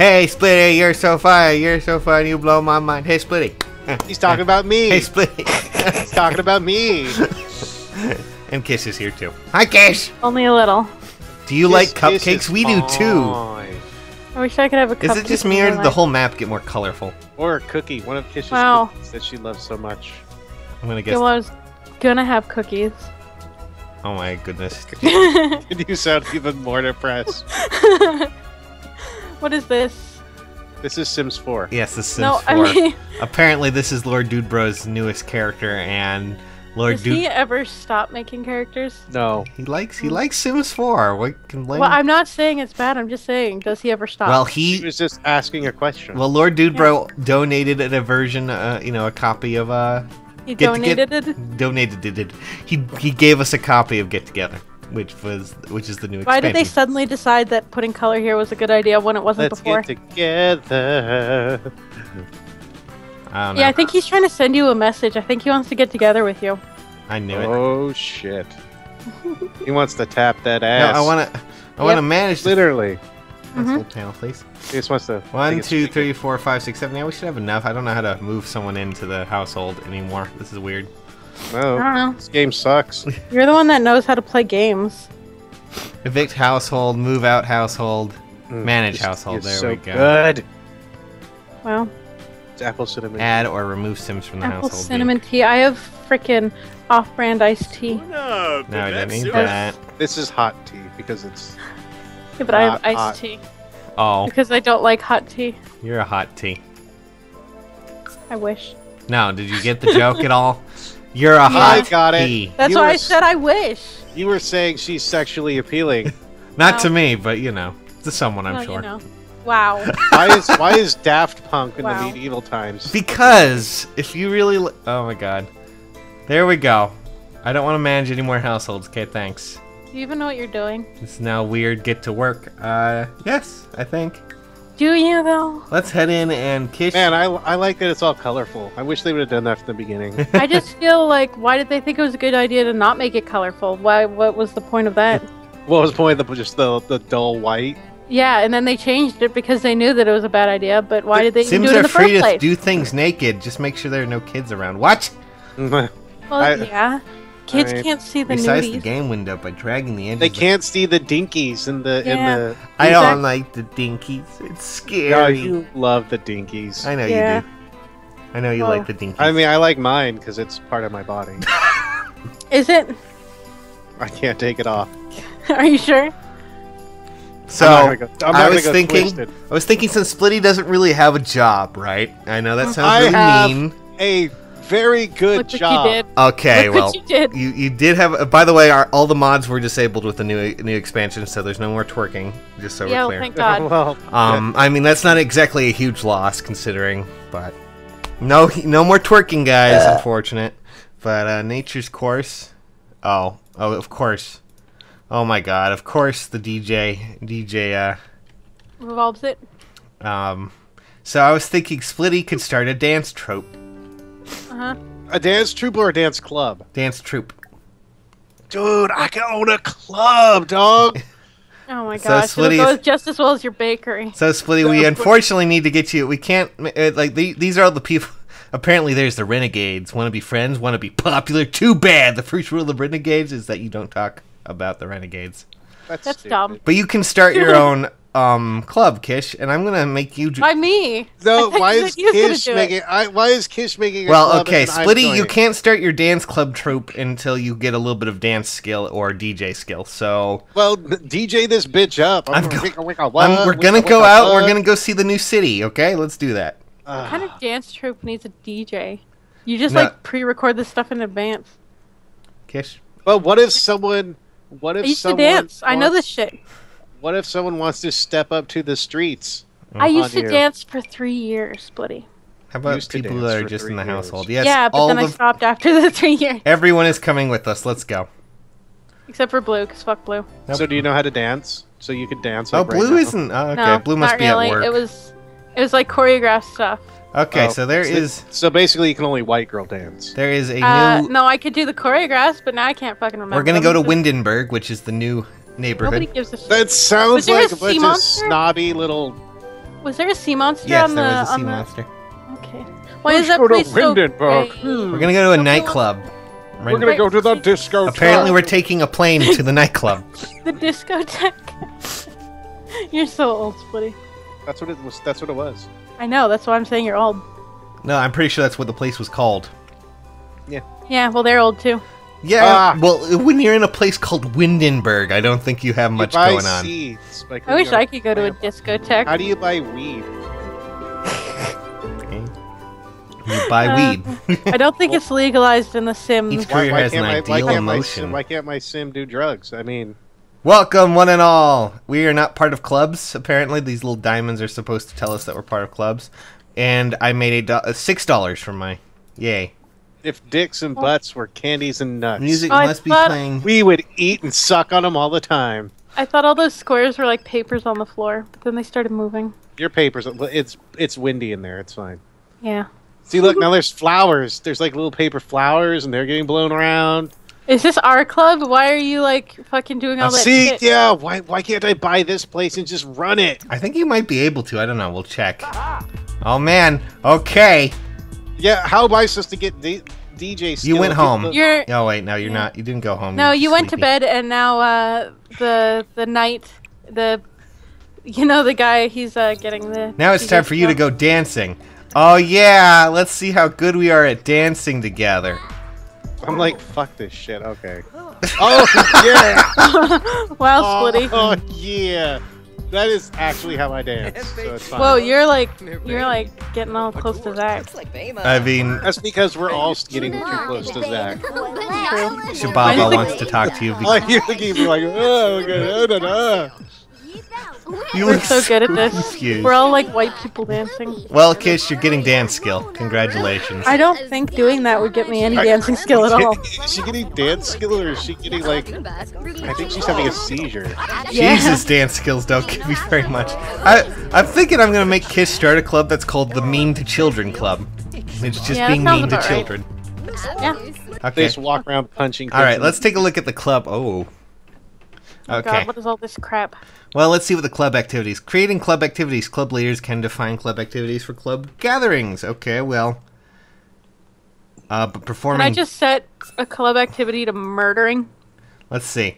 Hey, Splitty, you're so fine. You're so fine. You blow my mind. Hey, Splitty. He's talking about me. Hey, Splitty. He's talking about me. and Kish is here too. Hi, Kish. Only a little. Do you Kiss- like cupcakes? We do too. I wish I could have a Is it just me or my did the whole map get more colorful? Or a cookie. One of Kish's Wow. cookies that she loves so much. I'm gonna Yeah, guess. well, I was gonna have cookies. Oh my goodness. And you sound even more depressed. What is this? This is Sims 4. Yes, the Sims no, 4. I mean, Apparently, this is Lord Dudebro's newest character, and Lord does Dude he ever stop making characters? No. he likes he likes Sims 4. What can blame? Well, him? I'm not saying it's bad. I'm just saying, does he ever stop? well, He he was just asking a question. well Lord dude Dudebro donated a version, uh, you know, a copy of uh he get to get- donated it. donated it. He he gave us a copy of Get Together, which was which is the new Why did they suddenly decide that putting color here was a good idea when it wasn't Let's before? get together. I don't know. Yeah, I think he's trying to send you a message. I think he wants to get together with you. I knew it. Oh shit. he wants to tap that ass. No. I want to. I want to Yep. manage the Literally. console mm-hmm. panel, please. He just wants to. One, take a two, speaker. three, four, five, six, seven. Yeah, we should have enough. I don't know how to move someone into the household anymore. This is weird. I No. don't know. This game sucks. You're the one that knows how to play games. Evict household, move out household, Mm, manage you're- household. you're There so we go. Good. Well, It's apple cinnamon. Add or remove Sims from the apple household. cinnamon tea. I have freaking off-brand iced tea. No, I don't need Yes. that. This is hot tea because it's. Yeah, but I have iced hot. tea Oh, because I don't like hot tea. you're a hot tea. I wish. No, did you get the joke at all? You're a hot got it. tea. That's You why were I s- said I wish. You were saying she's sexually appealing. Not Well- to me, but you know, to someone, I'm Well, sure. you know. Wow. why is why is Daft Punk in Wow. the medieval times? Because if you really, li- oh my god, there we go. I don't want to manage any more households. Okay, thanks. Do you even know what you're doing? It's now weird. Get to work. Uh, yes, I think. Do you though? Let's head in and kiss. Man, I, I like that it's all colorful. I wish they would have done that from the beginning. I just feel like why did they think it was a good idea to not make it colorful? Why? What was the point of that? what was the point of the, just the the dull white? Yeah, and then they changed it because they knew that it was a bad idea. But why did they Sims do it in the first place? Sims are free to do things naked. Just make sure there are no kids around. What? well, I- yeah, kids I- can't see the Resize the game window by dragging the edges. they can't see the dinkies in the Yeah. in the. I Exact- don't like the dinkies. It's No, scary. you love the dinkies. I know Yeah. you do. I know you Well- like the dinkies. I mean, I like mine because it's part of my body. Is it? I can't take it off. Are you sure? so I'm go, I'm I was thinking, twisted. I was thinking, since Splitty doesn't really have a job, right? I know that mm-hmm. sounds I really have- mean. a very good Look job. what you did. Okay, Look well, what you did. you you did have. Uh, by the way, our, all the mods were disabled with the new new expansion, so there's no more twerking. Just so yeah, we're well, clear. thank God. well, Um, I mean that's not exactly a huge loss considering, but no no more twerking, guys. Unfortunate, but uh, nature's course. Oh oh of course. Oh my God! Of course the DJ DJ. Uh, revolves it. Um, so I was thinking Splitty could start a dance troupe, Uh huh. a dance troupe or a dance club? dance troupe. Dude, I can own a club, dog. Oh my So gosh, Splitty it'll go just as well as your bakery. So Splitty, we unfortunately need to get you. We can't uh, like these are all the people. Apparently, there's the renegades. Want to be friends? Want to be popular? Too bad. The first rule of renegades is that you don't talk about the renegades. That's, That's dumb. But you can start your own um club, Kish, and I'm gonna make you. dr- By me. No, why is said you was gonna Kish do it. making? I, why is Kish making? A well, club okay, and Splitty, you can't start your dance club troupe until you get a little bit of dance skill or DJ skill. So Well, DJ this bitch up. I'm gonna go- wicka, wicka, what, um, we're wicka, gonna go wicka, out. We're gonna go see the new city. Okay, let's do that. What kind of dance troupe needs a DJ? You just No. like pre-record this stuff in advance. Kish. But what if someone? What I if used to someone? dance. I know wants- this shit. What if someone wants to step up to the streets? I used to you. dance for three years, Splitty. How about people that are just in the years. household? Yes, yeah, but all then I stopped after the three years. everyone is coming with us. Let's go. Except for Blue, cause fuck Blue. Nope. So do you know how to dance? So you could dance. Oh, Like Blue now? isn't. Oh, okay, no, Blue must not be really. at work. It was, it was like choreographed stuff. Okay, Oh, so there so- is So basically, you can only white girl dance. there is a Uh, new. no, I could do the choreographs, but now I can't fucking remember. we're gonna go to them. Windenburg, which is the new Nobody neighborhood. gives a shit. That sounds Was there a like a bunch sea of snobby little Was there a sea monster Yes, on the there was a on sea the? monster. Okay. Why Let's is that go to place so Windenburg. Hmm. We're gonna go to a nightclub. We're gonna go to the disco. Apparently, we're taking a plane to the nightclub. The discotheque. you're so old, Splitty. That's what it was. That's what it was. I know. That's why I'm saying you're old. No, I'm pretty sure that's what the place was called. Yeah. Yeah. Well, they're old too. Yeah, Ah. well, when you're in a place called Windenburg, I don't think you have much you buy going on. Seeds, like I wish I could go to a discotheque. How do you buy weed? You buy Uh, weed. I don't think it's legalized in The Sims. Each career has an can't my, why can't my emotion. sim, why can't my sim do drugs? I mean, Welcome, one and all. We are not part of clubs. Apparently, these little diamonds are supposed to tell us that we're part of clubs. And I made a do- uh, six dollars from my yay. If dicks and butts were candies and nuts, Music Oh, I must be thought- playing. we would eat and suck on them all the time. I thought all those squares were like papers on the floor, but then they started moving. Your papers, it's it's windy in there. It's fine. Yeah. See, look now. There's flowers. There's like little paper flowers, and they're getting blown around. Is this our club? Why are you like fucking doing all Now, that see, shit? yeah. Why why can't I buy this place and just run it? I think you might be able to. I don't know. We'll check. Oh man. Okay. Yeah. How am I supposed to get D- DJ? Skill You went home. look- You're Oh wait, no, you're Yeah. not. You didn't go home. no, You're you went to bed, and now uh, the the night the you know the guy he's uh, getting the. Now it's DJ time for you to go dancing. Oh yeah, let's see how good we are at dancing together. I'm like, fuck this shit. Okay. Oh yeah. Wow, Splitty. Oh yeah. That is actually how I dance. So it's fine. Whoa, you're like you're like getting all close to Zach. I mean, That's because we're all getting too close to Zach. Shababa wants to talk to you. Oh, Because you're looking at me like, oh, okay, da, da, da. You We're look so good at this. confused. We're all like white people dancing. Well, Kish, you're getting dance skill. Congratulations. I don't think doing that would get me any dancing skill at all. Is she getting dance skill or is she getting like? I think she's having a seizure. Yeah. Jesus, dance skills don't give me very much. I, I'm thinking I'm gonna make Kish start a club that's called the Mean to Children Club. It's just Yeah, that being sounds mean to about right. children. Yeah. They Okay. just walk around punching. All right, let's take a look at the club. Oh. Oh Okay. God, what is all this crap? Well, let's see what the club activities. Creating club activities. Club leaders can define club activities for club gatherings. Okay, well. Uh, but Can. I just set a club activity to murdering? Let's see.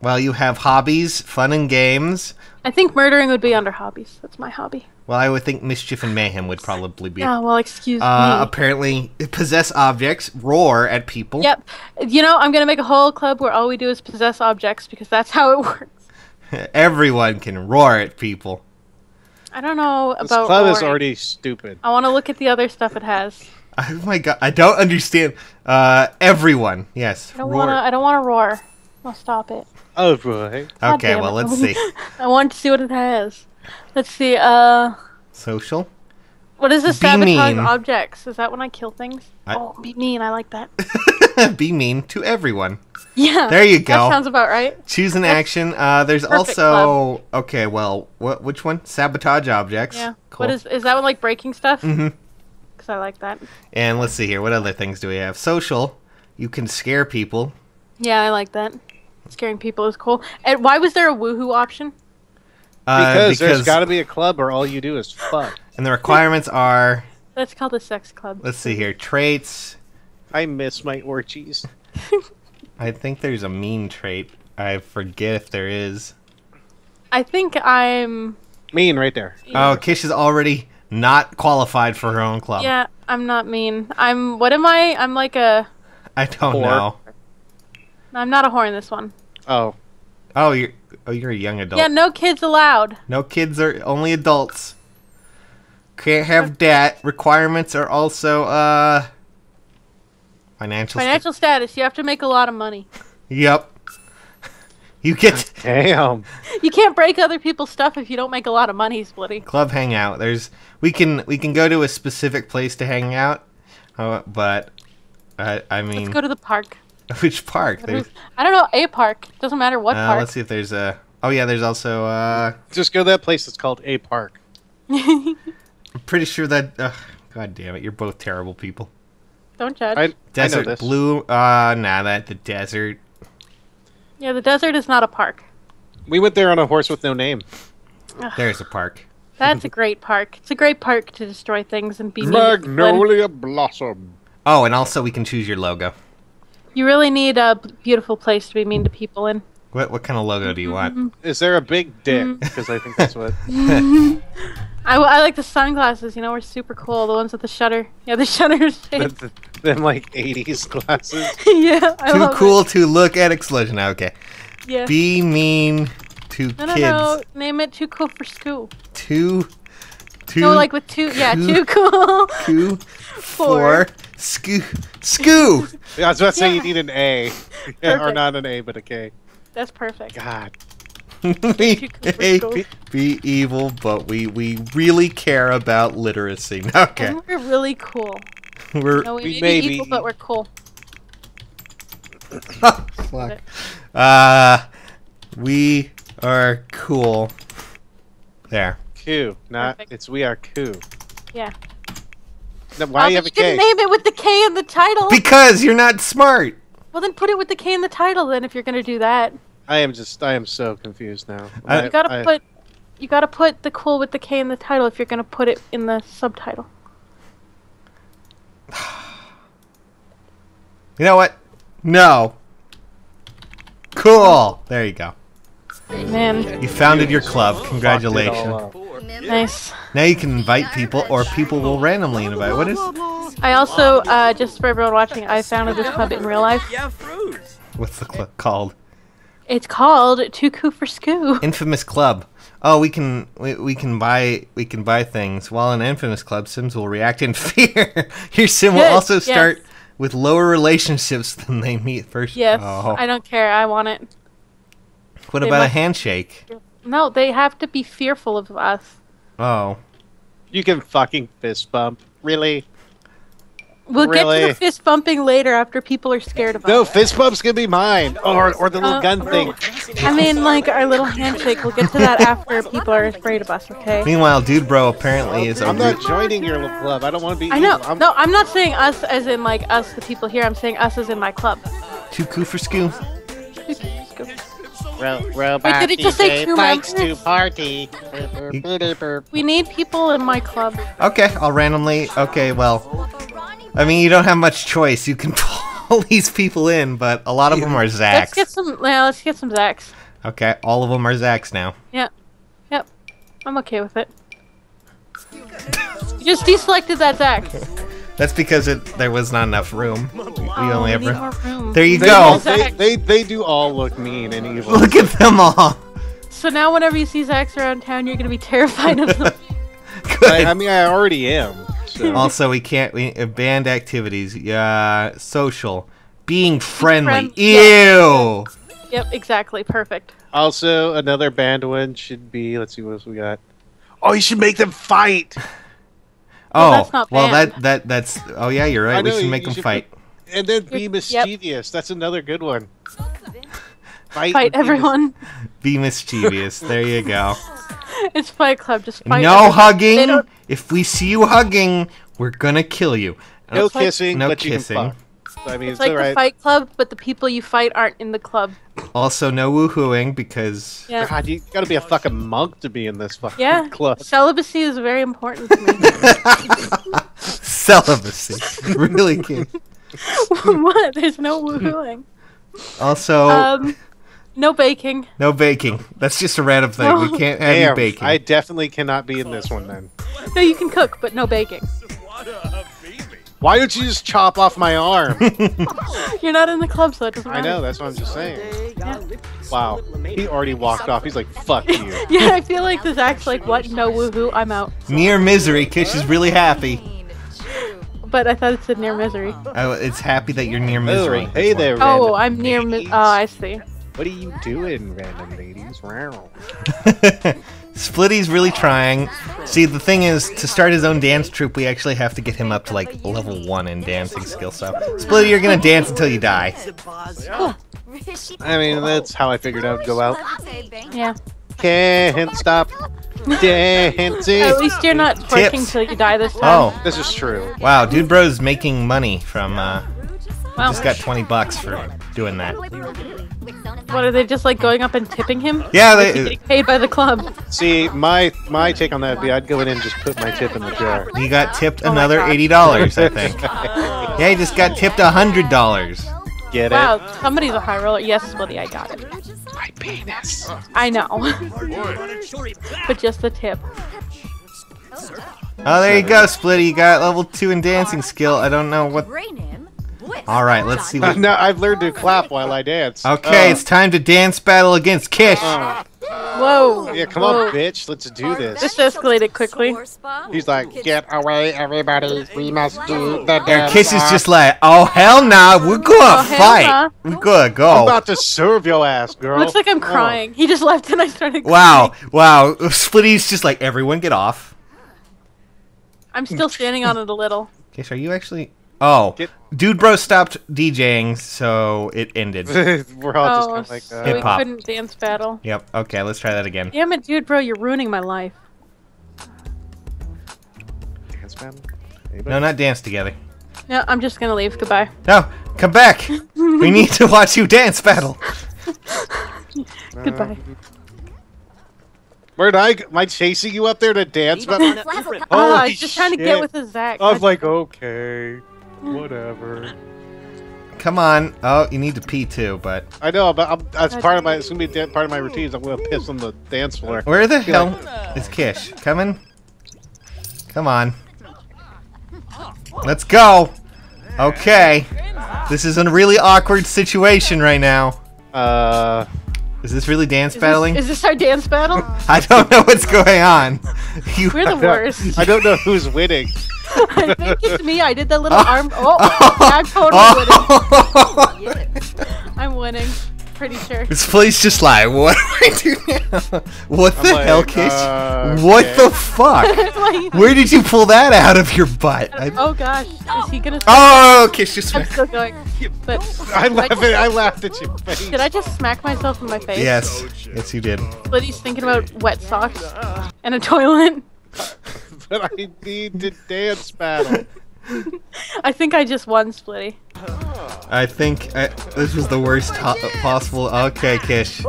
Well, you have hobbies, fun and games. I think murdering would be under hobbies. That's my hobby. Well, I would think mischief and mayhem would probably be. Oh well, excuse Uh, me. apparently, possess objects, roar at people. Yep. You know, I'm gonna make a whole club where all we do is possess objects because that's how it works. Everyone can roar at people. I don't know This about. club is roaring. already stupid. I want to look at the other stuff it has. Oh my god, I don't understand. Uh, everyone. Yes. I don't roar. want to. I don't want to roar. I'll stop it. Oh boy. God Okay, well, it. let's see. I want to see what it has. Let's see. Uh, Social. what is this? Be Sabotage mean. objects. Is that when I kill things? I- Oh, be mean. I like that. Be mean to everyone. Yeah. There you go. That sounds about right. Choose an action. Uh, there's perfect also okay. Well, what? Which one? Sabotage objects. Yeah. Cool. What is is that one like breaking stuff? Mhm. Because I like that. And let's see here. What other things do we have? Social. You can scare people. Yeah, I like that. Scaring people is cool. And why was there a woohoo option? Uh, Because, there's got to be a club where all you do is fuck. and the requirements are. That's called a sex club. Let's see here. Traits. I miss my orgies. I think there's a mean trait. I forget if there is. I think I'm. Mean right there. Oh, Kish is already not qualified for her own club. Yeah, I'm not mean. I'm. What am I? I'm like a. I don't Whore. know. I'm not a whore in this one. Oh, Oh, you're oh you're a young adult. Yeah, no kids allowed. No kids are only adults. Can't have debt. Requirements are also uh financial. sta- Financial status. You have to make a lot of money. yep. You get damn. You can't break other people's stuff if you don't make a lot of money, Splitty. club hangout. There's we can we can go to a specific place to hang out, uh, but I I mean Let's go to the park. which park? There's I don't know a park. Doesn't matter what uh, park. let's see if there's a. Oh yeah, there's also uh. Just go to that place that's called A Park. I'm pretty sure that. Uh, God damn it! You're both terrible people. don't judge. I, I Desert this. blue. Uh, nah, that the desert. Yeah, the desert is not a park. We went there on a horse with no name. There's a park. That's a great park. It's a great park to destroy things and be mean to people. Magnolia Blossom. Oh, and also we can choose your logo. You really need a beautiful place to be mean to people in. What what kind of logo do you want? Mm-hmm. Is there a big dick? Mm-hmm. Because I think that's what. I, I like the sunglasses. You know, we're super cool. The ones with the shutter. Yeah, the shutters. the- Them like 80s glasses. yeah, I Too love cool to look at explosion. Ah, okay. Yeah. Be mean to no, no, kids. no. Name it too cool for school. Too too No, like with two. Yeah, Cool. too cool. too Four. for scoo scoo. I was about to say you need an A. Yeah, or not an A, but a K. That's perfect. God. we Too cool for may school. be evil, but we we really care about literacy. Okay. And we're really cool. We're No, we, We may may be be evil, but we're cool. fuck. Uh we are cool. There. Q. Not. Perfect. It's we are Q. Yeah. Then why Oh, do you have but a K? didn't name it with the K in the title. Because you're not smart. well, then put it with the K in the title. Then, if you're gonna do that, I am just. I am so confused now. I- you gotta I- put. You gotta put the cool with the K in the title if you're gonna put it in the subtitle. You know what? No. Cool. There you go. Man, You founded your club. Congratulations. All up. nice. Now you can invite people, or people will randomly invite. What is? I also, uh, just for everyone watching, I founded this club in real life. Yeah, fruits. What's the club called? It's called Too Cool for Scoo. Infamous Club. Oh, we can we, we can buy we can buy things. While in Infamous Club, Sims will react in fear. Your Sim will Good, also yes. start with lower relationships than they meet first. Yes, Oh. I don't care. I want it. what they about a handshake? No, they have to be fearful of us. Oh. You can fucking fist bump. Really? We'll get to the fist bumping later after people are scared of us. No, fist bump's gonna be mine. Or or the little Uh, gun thing. I mean, like our little handshake. We'll get to that after people are afraid of us. Okay. Meanwhile, Dude Bro apparently is I'm not joining your little club. I don't want to be. I know. I'm, No, I'm not saying us as in like us, the people here. I'm saying us as in my club. too cool for school. Ro- robot Wait, did it just say DJ two likes to party. We need people in my club. Okay, I'll randomly. Okay, well, I mean, you don't have much choice. You can pull these people in, but a lot of them are Zacks. Let's get some. Yeah, let's get some Zacks. Okay, all of them are Zacks now. Yep. Yep. I'm okay with it. You just deselected that Zack. That's because it there was not enough room. We only we have room. There you They, go. they, they they do all look mean and evil. Look at them all. So now, whenever you see Zacks around town, you're gonna be terrified of them. I, I mean, I already am. So. also, we can't we uh, banned activities. Yeah, social, being friendly. friend- Ew. yep, exactly. Perfect. Also, another band one should be. Let's see what else we got. Oh, you should make them fight. Oh, that's not well, that that that's. Oh yeah, you're I right. We know, should make them should fight. And then be Yep. mischievous. That's another good one. Fight, Fight and be mis- everyone. Be mischievous. there you go. It's Fight Club. Just fight. no everyone. Hugging. If we see you hugging, we're gonna kill you. No It's like- kissing, No but kissing. You can fuck. I mean, It's it's, like the alright. Fight Club, but the people you fight aren't in the club. Also, no woohooing because Yeah. God, you gotta be a fucking monk to be in this fucking Yeah. club. Celibacy is very important to me. celibacy. really can't. what? There's no woohooing. Also, Um, no baking. no baking. That's just a random thing. No. We can't have you Damn, baking. I definitely cannot be in this one then. No, you can cook, but no baking. Why don't you just chop off my arm? You're not in the club, so it doesn't I know, that's what I'm just saying. Wow, he already walked off. He's like, fuck you. Yeah, I feel like this act's like, what? No woohoo, I'm out. Near misery, because she's really happy. But I thought it said near misery. Oh, it's happy that you're near misery. Oh, hey there, Oh, I'm near. Mi- ladies. oh, I see. What are you doing, random ladies? Wow. Splitty's really trying. See, the thing is, to start his own dance troupe, we actually have to get him up to like level one in dancing skill. So, Splitty, you're gonna dance until you die. I mean, that's how I figured I'd go out. Yeah. Can't stop dancing. At least you're not twerking Tips. till you die this time. Oh, This is true. wow, Dude Bro's making money from. uh wow. Just got 20 bucks for doing that. What are they just like going up and tipping him? Yeah, Or is he they, getting paid by the club. See, my my take on that would be I'd go in and just put my tip in the jar. you got tipped Oh another eighty dollars, I think. yeah, you just got tipped a hundred dollars. Get Wow, it? Wow, somebody's a high roller. Yes, Splitty, I got it. My penis. I know. but just the tip. Oh, there you go, Splitty. You got level two in dancing skill. I don't know what. All right, let's see uh, what. now I've learned to clap while I dance. Okay, Oh. it's time to dance battle against Kish. Oh. Whoa. Yeah, come whoa. on, bitch. Let's do this. This escalated quickly. He's like, get away, everybody. We must do the And dance. Kish is just like, oh hell nah, we're oh, gonna Oh, fight. nah. We're gonna I'm go. about to serve your ass, girl. Looks like I'm Oh. crying. He just left and I started Wow, crying. wow. Splitty's just like, everyone get off. I'm still standing on it a little. Kish, are you actually? Oh, Get- Dude Bro stopped DJing, so it ended. We're all just Oh, kind of like, so uh, we Hip-hop. couldn't dance battle. Yep. Okay, let's try that again. Damn it, dude, bro, you're ruining my life. dance battle? Anybody? No, not dance together. No, I'm just gonna leave. Goodbye. No, come back. we need to watch you dance battle. Goodbye. Where'd I? Am I chasing you up there to dance battle? Ah, Holy I'm just trying to get with a Zach. I was like, okay, whatever. Come on. Oh, you need to pee too, but I know, but I'm, that's part of my. It's gonna be part of my routines. I'm gonna piss on the dance floor. where the hell like- is Kish? Coming? Come on. Let's go. Okay. This is a really awkward situation right now. Uh, Is this really dance is battling? This, is this our dance battle? I don't know what's going on. You We're the worst. I don't know who's winning. I think it's me. I did the little arm. Oh, yeah, I'm totally Oh. winning. I'm winning. Pretty sure. This place just like, what do I do now? What the like, hell, Kish? uh, what okay. the fuck? Like- Where did you pull that out of your butt? I- oh gosh, is he gonna? oh, Kish just I'm still going. But I did laughed. just- At, I laughed at your face. Did I just smack myself in my face? Yes, yes, you did. But he's thinking about wet socks and a toilet. But I need to dance battle. I think I just won, Splitty. I think I, this was the worst ho- possible. Okay, Kish,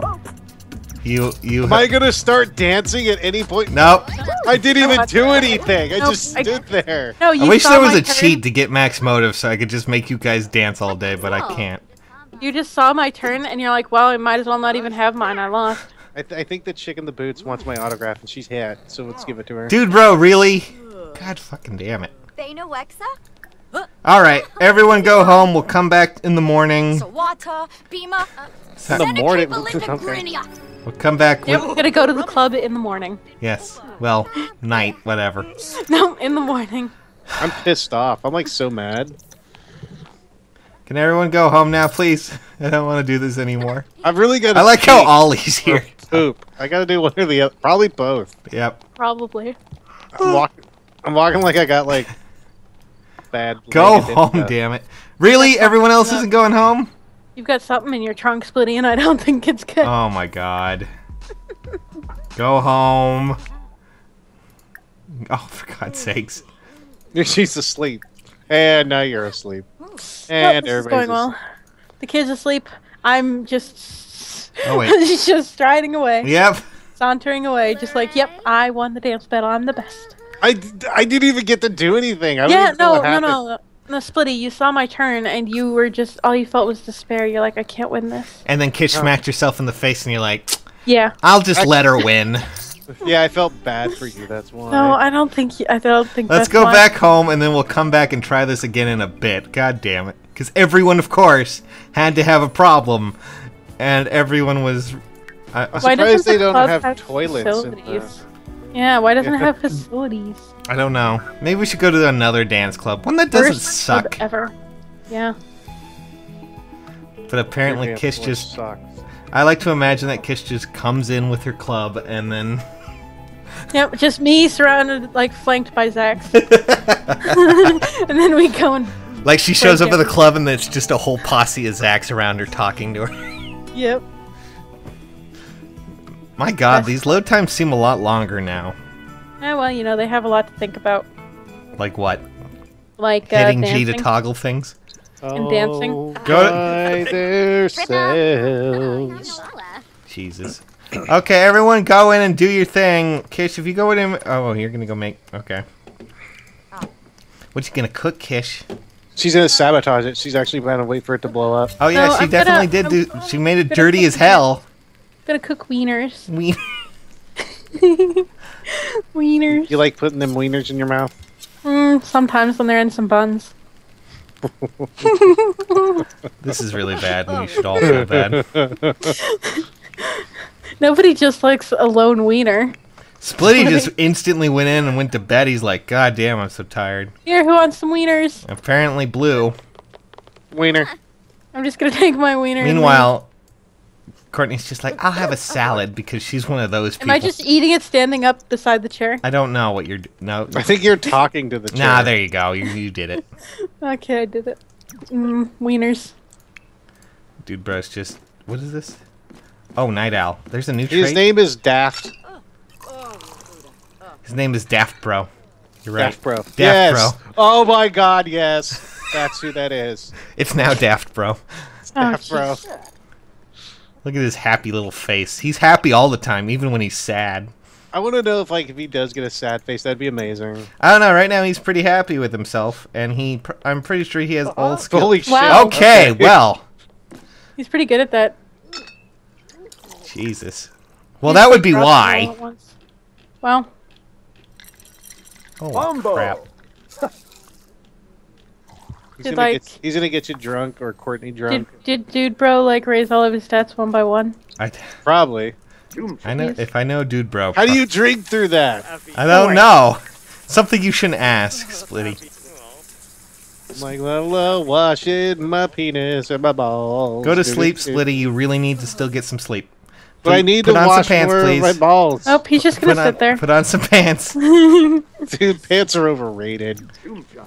you you. Am I gonna start dancing at any point? nope. I didn't even do anything. I No, just I- stood there. No, you I wish there was a turn. cheat to get max motive so I could just make you guys dance all day, but I oh. can't. You just saw my turn, and you're like, "Well, I might as well not even have mine. I lost." I, th- I think the chick in the boots wants my autograph, and she's had, so let's give it to her. Dude, bro, really? God fucking damn it. Wexa, All right, everyone go home. We'll come back in the morning. Sawata, Bima, In the morning. Grinia. We'll come back. Yep, we're gonna go to the club in the morning. yes. Well, night, whatever. No, in the morning. I'm pissed off. I'm like so mad. Can everyone go home now, please? I don't want to do this anymore. I've really got. I like how Ollie's here. Poop. I gotta do one or the other. Probably both. Yep. Probably. I'm walking. I'm walking like I got like bad. Go home, addiction. damn it. Really? Everyone else isn't going home? You've got something in your trunk, Splitty, and I don't think it's good. Oh my god. Go home. Oh, for God's sakes. She's asleep, and now you're asleep, and this everybody's going well. The kid's asleep. I'm just. Oh, wait. just striding away, Yep. sauntering away, just like, "Yep, I won the dance battle. I'm the best." I, d- I didn't even get to do anything. I don't Yeah, even know no, what no, no, no, Splitty. You saw my turn, and you were just all you felt was despair. You're like, "I can't win this." And then Kish oh. smacked yourself in the face, and you're like, Yeah. I'll just let her win. Yeah, I felt bad for you. That's why. No, I don't think. You, I don't think. Let's that's go why. back home, and then we'll come back and try this again in a bit. God damn it. Because everyone, of course, had to have a problem. And everyone was. I, I- Why surprised doesn't they the don't club have toilets in the- facilities? Yeah, why doesn't it have facilities? I don't know. Maybe we should go to another dance club. One that doesn't Worst club suck. ever. Yeah. But apparently, Your Kish just. sucks. I like to imagine that Kish just comes in with her club and then. Yep, just me surrounded, like flanked by Zax. and then we go and. Like she shows up Right at the club and it's just a whole posse of Zax around her talking to her. Yep. My god, Yes. these load times seem a lot longer now. Yeah, well, you know, they have a lot to think about. Like what? Like uh, Hitting dancing. G to toggle things? And dancing. Oh, Go to- by themselves. Jesus. Okay, everyone, go in and do your thing. Kish, if you go in, oh, you're gonna go make. Okay. What you gonna cook, Kish? She's gonna sabotage it. She's actually going to wait for it to blow up. Oh yeah, No, she I'm gonna- definitely did do. She made it dirty as hell. Gonna cook wieners. We. Wieners. You like putting them wieners in your mouth? Mm, sometimes when they're in some buns. This is really bad, and you should all feel bad. Nobody just likes a lone wiener. Splitty just instantly went in and went to bed. He's like, God damn, I'm so tired. Here, who wants some wieners? Apparently, Blue. Wiener. I'm just gonna take my wiener. Meanwhile, Courtney's just like, I'll have a salad because she's one of those people. am I just eating it standing up beside the chair? I don't know what you're. No. I think you're talking to the chair. Nah, there you go. You, you did it. Okay, I did it. Mm, wieners. Dude, bro's just. What is this? Oh, Night Owl. There's a new His trait. name is Daft. His name is Daft Bro. You're right. Daft Bro. Daft yes. Bro. Oh my God, yes. That's who that is. It's now Daft Bro. Oh, Daft Bro. Jeez. Look at his happy little face. He's happy all the time, even when he's sad. I want to know if like if he does get a sad face, that'd be amazing. I don't know. Right now, he's pretty happy with himself, and he. pr- I'm pretty sure he has uh-huh. all skills. Holy shit. Wow. Okay, well, He's pretty good at that. Jesus. Well, that would be Drops why. Well, Oh crap! He's Did, gonna, like- get, he's gonna get you drunk or Courtney drunk. did did dude bro like raise all of his stats one by one? I, Probably. I know if I know, dude, bro. How do uh, you drink through that? I don't know. Something you shouldn't ask, Splitty. I'm Like la la, washing my penis and my balls. Go to Do, do, sleep. Splitty. You really need to still get some sleep. But I Put- need put to on wash some pants, more please. of my balls. Oh, he's just gonna Put on, sit there. put on some pants. Dude, pants are overrated.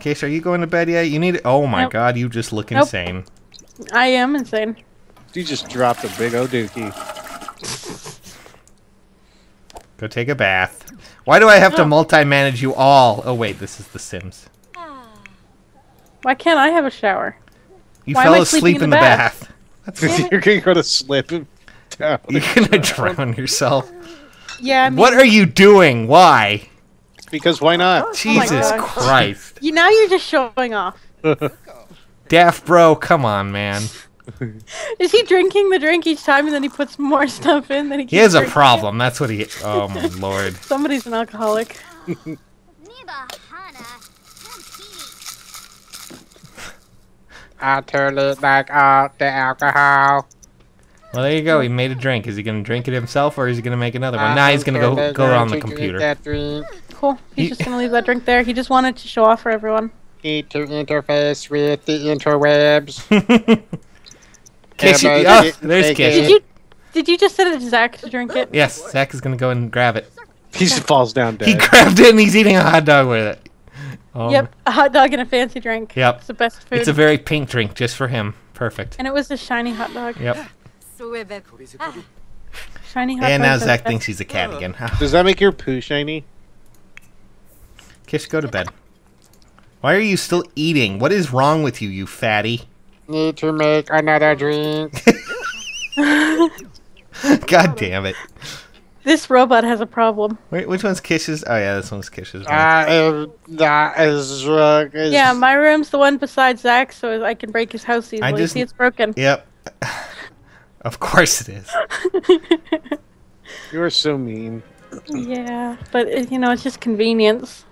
Case, are you going to bed yet? You need. Oh my Nope. God, you just look Nope. insane. I am insane. You just dropped a big O dookie. Go take a bath. Why do I have to Oh. multi-manage you all? Oh wait, this is The Sims. Why can't I have a shower? You Why fell asleep sleeping in the in the bath. bath? That's You're gonna go to slip him down. You're gonna drown yourself. Yeah, I mean, What are you doing? Why? Because why not? Oh Jesus God. Christ. you now you're just showing off. Daft bro, come on, man. Is he drinking the drink each time and then he puts more stuff in? Then he, He has a keeps drinking problem. That's what he. Oh my lord. Somebody's an alcoholic. I turn it back out the alcohol. Well, there you go. He made a drink. Is he gonna drink it himself, or is he gonna make another one? Nah, he's gonna go go on the computer. Cool. He's He- just gonna leave that drink there. He just wanted to show off for everyone. Need to interface with the interwebs. Kish, you- oh, there's take Kish. Did you did you just send it to Zach to drink it? Yes, Zach is gonna go and grab it. He just falls down dead. He grabbed it and he's eating a hot dog with it. Oh, Yep, a hot dog and a fancy drink. Yep. It's the best food. It's a very pink drink just for him. Perfect. and it was a shiny hot dog. Yep. Shiny hot And now Zach thinks he's a cat again. Does that make your poo shiny? Kish, go to bed. Why are you still eating? What is wrong with you, you fatty? Need to make another drink. God damn it. This robot has a problem. Wait, which one's Kish's? Oh yeah, this one's Kish's. room. I am that is drunk. as- Yeah, my room's the one beside Zach, so I can break his house easily. just- See, it's broken. Yep. Of course it is. You are so mean. yeah, but uh, you know, it's just convenience.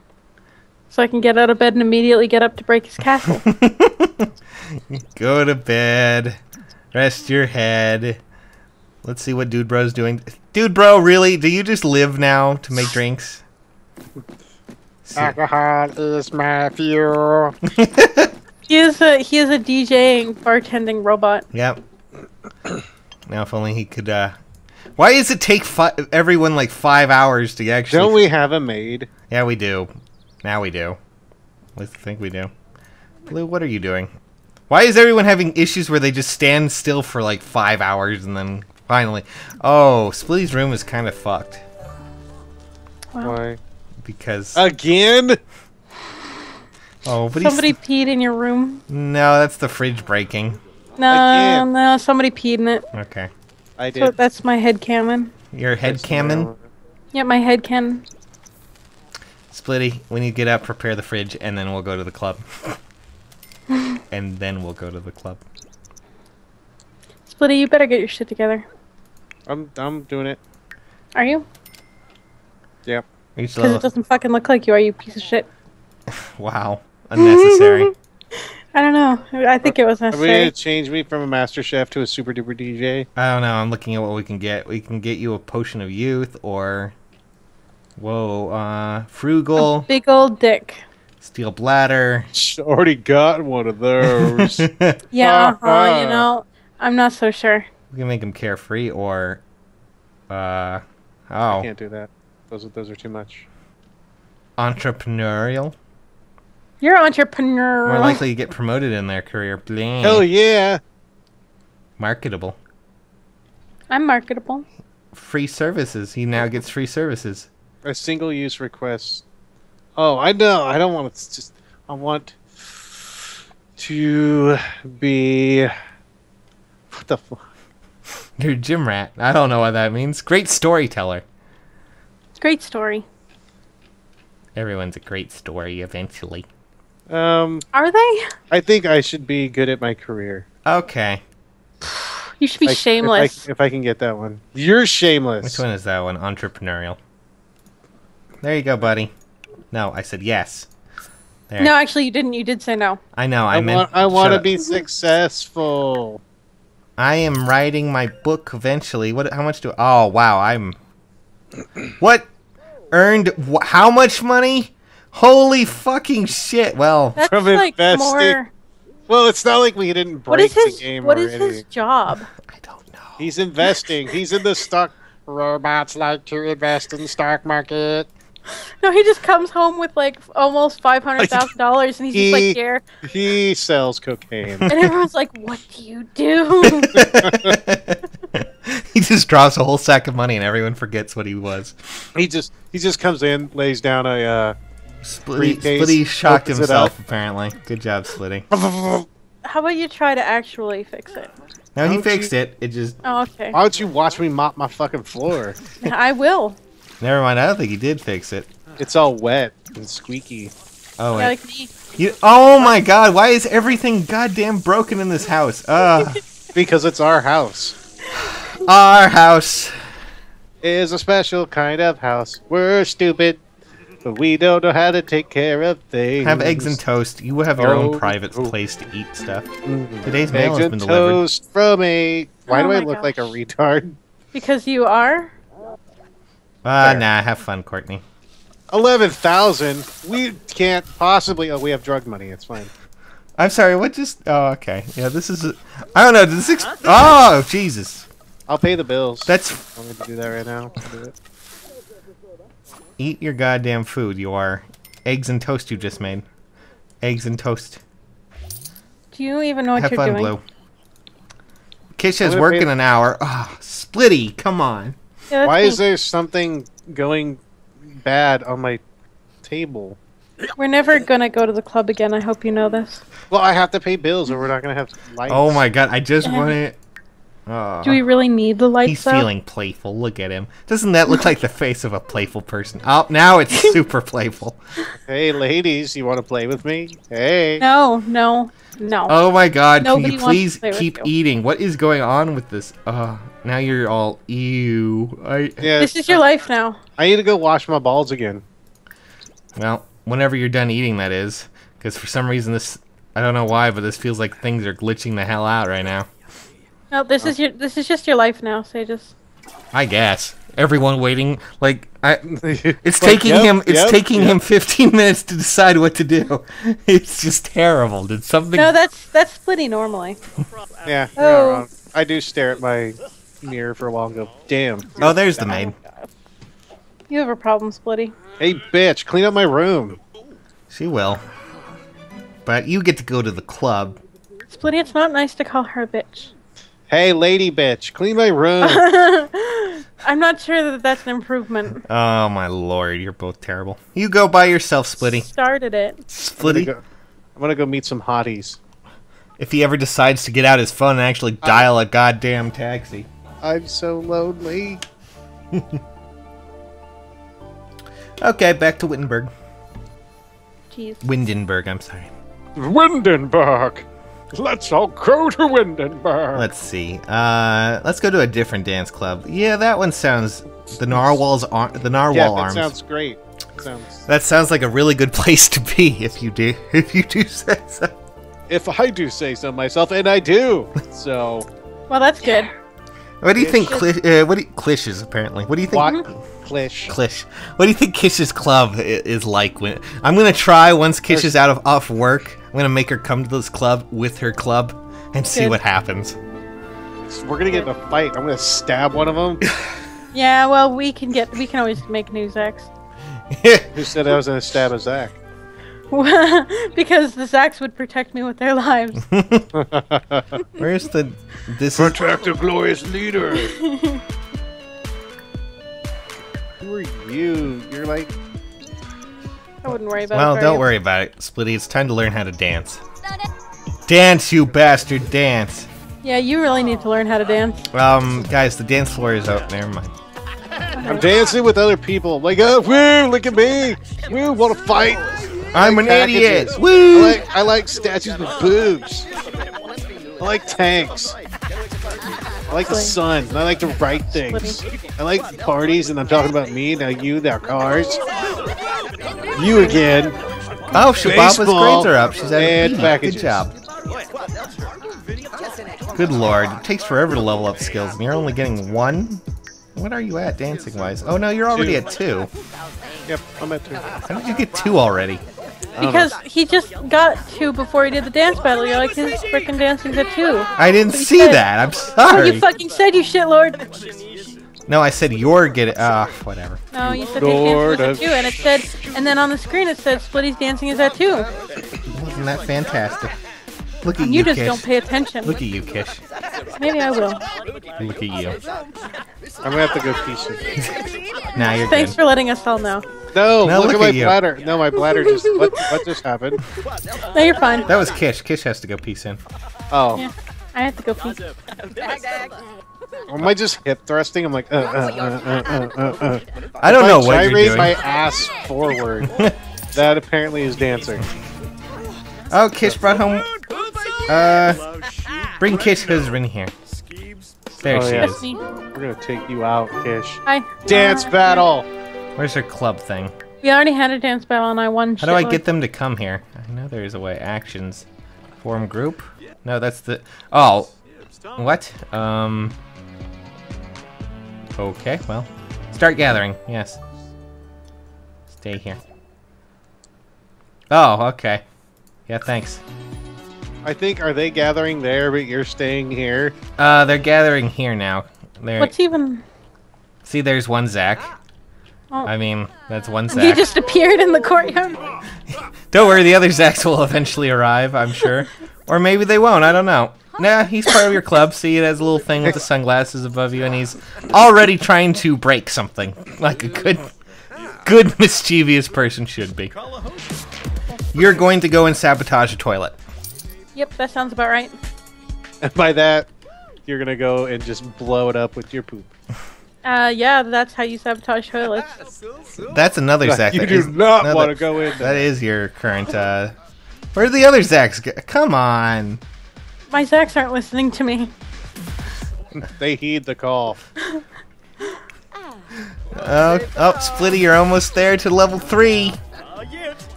So I can get out of bed and immediately get up to break his castle. Go to bed. Rest your head. Let's see what Dude Bro's doing. Dude Bro, really? Do you just live now to make drinks? See- Alcohol is my fuel. he is a he is a DJing bartending robot. Yep. now, if only he could. uh Why does it take fi- everyone like five hours to actually? Don't we have a maid? Yeah, we do. Now we do. At least I think we do. Blue, what are you doing? Why is everyone having issues where they just stand still for like five hours and then finally? Oh, Splitty's room is kind of fucked Why? because Again? oh, but Somebody he's peed in your room. no, that's the fridge breaking. No, no, somebody peed in it. Okay. I So did. that's my head canon. Your head canon, Yeah, my head canon. Splitty. When you get up, prepare the fridge, and then we'll go to the club. and then we'll go to the club. Splitty, you better get your shit together. I'm I'm doing it. Are you? Yep. Reach Because it doesn't fucking look like you, are you, piece of shit? Wow. Unnecessary. I don't know. I think it was Are we necessary. gonna change me from a master chef to a super duper DJ? I don't know. I'm looking at what we can get. We can get you a potion of youth or. Whoa. Uh, frugal, Big old dick. steel bladder. Already got one of those. Yeah, Uh, uh, you uh. know, I'm not so sure. We can make him carefree or. Uh. I Oh. can't do that. Those those are too much. Entrepreneurial. You're entrepreneur. More likely to get promoted in their career. Blah. Hell yeah! Marketable. I'm marketable. Free services. He now gets free services. A single use request. Oh, I know. I don't want to just. I want to be. What the fuck? You're a gym rat. I don't know what that means. Great storyteller. Great story. Everyone's a great story eventually. Um, Are they? I think I should be good at my career. Okay. You should be Like, shameless. If I, if I can get that one. You're shameless. Which one is that one? Entrepreneurial. There you go, buddy. No, I said yes. There. No, actually, you didn't. You did say no. I know. I, I, meant. want. I want to be successful. I am writing my book eventually. What? How much do? Oh wow! I'm. What? Earned? Wh- how much money? Holy fucking shit! Well, That's From like investing. more. Well, it's not like we didn't break What is his? the game What or is his job? I don't know. He's investing. He's in the stock. Robots like to invest in the stock market. No, he just comes home with like almost five hundred thousand dollars, and he's just like here, He sells cocaine. and everyone's like, "What do you do?" he just drops a whole sack of money and everyone forgets what he was. he just he just comes in, lays down a. Uh, Splitty, Splitty shocked opens himself, apparently. Good job, Splitty. How about you try to actually fix it? No, he fixed you- it. It just. Oh, okay. Why don't you watch me mop my fucking floor? I will. Never mind. I don't think he did fix it. It's all wet and squeaky. Oh, Yeah, wait. like. You, oh my god, why is everything goddamn broken in this house? Ugh. Because it's our house. Our house. is a special kind of house. We're stupid, but we don't know how to take care of things. Have eggs and toast. You have your own Oh, private oh. place to eat stuff. Mm. Today's mail Eggs has been delivered. toast from a. Why Oh do I my look like a retard? Because you are. Ah, Fair. nah, have fun, Courtney. Eleven thousand. We can't possibly. Oh, we have drug money. It's fine. I'm sorry, what just. Oh, okay. Yeah, this is. I don't know, does this. Ex- oh, Jesus. I'll pay the bills. That's. I'm going to do that right now. I'll do it. Eat your goddamn food, you are. Eggs and toast you just made. Eggs and toast. Do you even know what Have you're fun, doing? Blue. Kisha's gonna working pay- an hour. Ah, Splitty, come on. Yeah, Why me. is there something going bad on my table? We're never gonna go to the club again. I hope you know this. Well, I have to pay bills, or we're not going to have lights. Oh my god, I just want it. Oh. Do we really need the lights? He's though? feeling playful. Look at him. Doesn't that look like the face of a playful person? Oh, now it's super playful. Hey, ladies, you want to play with me? Hey. No, no, no. Oh my god, Nobody can you please keep you. eating? What is going on with this? Uh, now you're all ew. I Yeah. This is your life now. I need to go wash my balls again. Well, whenever you're done eating, that is. Because for some reason, this. I don't know why, but this feels like things are glitching the hell out right now. No, this is your. This is just your life now. So just. I guess. Everyone waiting. Like, I. It's Like, taking yep, him. It's yep, taking yep. him 15 minutes to decide what to do. It's just terrible. Did something? No, that's that's splitty normally. Yeah, you're Oh. wrong. I do stare at my mirror for a while and go, damn. oh, there's the maid. You have a problem, Splitty. Hey, bitch, clean up my room. She will. But you get to go to the club. Splitty, it's not nice to call her a bitch. Hey, lady bitch, clean my room. I'm not sure that that's an improvement. Oh my lord, you're both terrible. You go by yourself, Splitty. Started it. I'm gonna, Splitty. go, I'm gonna go meet some hotties. If he ever decides to get out his phone and actually dial a goddamn taxi. I'm so lonely. Okay, back to Wittenberg. Jeez. Windenburg, I'm sorry. Windenburg. Let's all go to Windenburg. Let's see. Uh, let's go to a different dance club. Yeah, that one sounds. The Narwhal's ar- the Narwhal yeah, that arms. sounds great. Sounds. That sounds like a really good place to be if you do if you do say so. If I do say so myself, and I do. So Well, that's good. What do you think? Cli- uh, what do you, Clish is apparently? What do you think? what? Clish. Clish. What do you think Kish's club is like? When I'm gonna try once Kish is out of off work. I'm gonna make her come to this club with her club and see what happens. We're gonna get in a fight. I'm gonna stab one of them. Yeah, well, we can get we can always make new Zacks. Who said I was gonna stab a Zach? because the Zacks would protect me with their lives. Where's the? This is Protect the glorious leader. Who are you? You're like I wouldn't worry about it. well. Don't worry about it, Splitty. It's time to learn how to dance. Dance, you bastard, dance. Yeah, you really need to learn how to dance. Um, guys, the dance floor is out. Never mind. I'm dancing with other people. I'm like, oh, woo! Look at me! Woo! Want to fight? I'm an packages. idiot. I Woo! like I like statues with boobs. I like tanks. I like the sun. and I like to write things. I like parties, and I'm talking about me. Now you, now cars. You again. Oh, Shababa's Baseball grades are up. She's at and a B. Good packages. job. Good lord, it takes forever to level up skills, and you're only getting one. What are you at dancing wise? Oh no, you're already Two. at two. Yep, I'm at two. How did you get two already? Because he just got two before he did the dance battle. You're like, his freaking dancing's at two. I didn't But see said- that. I'm sorry. you fucking said you shitlord. no, I said you're getting. Ah, whatever. No, you said his dancing was Lord at two, and it said, and then on the screen it said Splitty's dancing is at two. Wasn't that fantastic? Look at And you, you just Kish. don't pay attention. Look at you, Kish. Maybe I will. Look at you. I'm gonna have to go pee soon. Now you're Thanks good. for letting us all know. No, Now look, look at my you. bladder. No, my bladder just. What, what just happened? No, you're fine. That was Kish. Kish has to go pee soon. Oh, Yeah. I have to go pee. am I just hip thrusting? I'm like, uh, uh, uh, uh, uh, uh, uh. I don't If know what you're doing. gyrate doing. my ass forward. that apparently is dancing. Oh, Kish brought home. Uh, bring Kish husband here. There Oh, she yeah. is. We're gonna take you out, Kish. Hi. Dance Uh, battle. Where's her club thing? We already had a dance battle and I won. How do I get them to come here? I know there's a way. Actions. Form group? No, that's the... Oh. What? Um... Okay, well. Start gathering. Yes. Stay here. Oh, okay. Yeah, thanks. I think are they gathering there, but you're staying here? Uh, they're gathering here now. There. What's even? See, there's one Zach. Oh. I mean, that's one Zach. He just appeared in the courtyard. Don't worry, the other Zacks will eventually arrive, I'm sure. or maybe they won't, I don't know. Nah, he's part of your club. See, it has a little thing with the sunglasses above you, and he's already trying to break something. Like a good, good mischievous person should be. You're going to go and sabotage a toilet. Yep, that sounds about right. And by that, you're gonna go and just blow it up with your poop. Uh, yeah, that's how you sabotage toilets. That's another Zack. you that do is- not no, want to go in. That there. is your current, uh... Where are the other Zacks? go- Come on. My Zacks aren't listening to me. They heed the call. Oh, oh, Splitty, you're almost there to level three.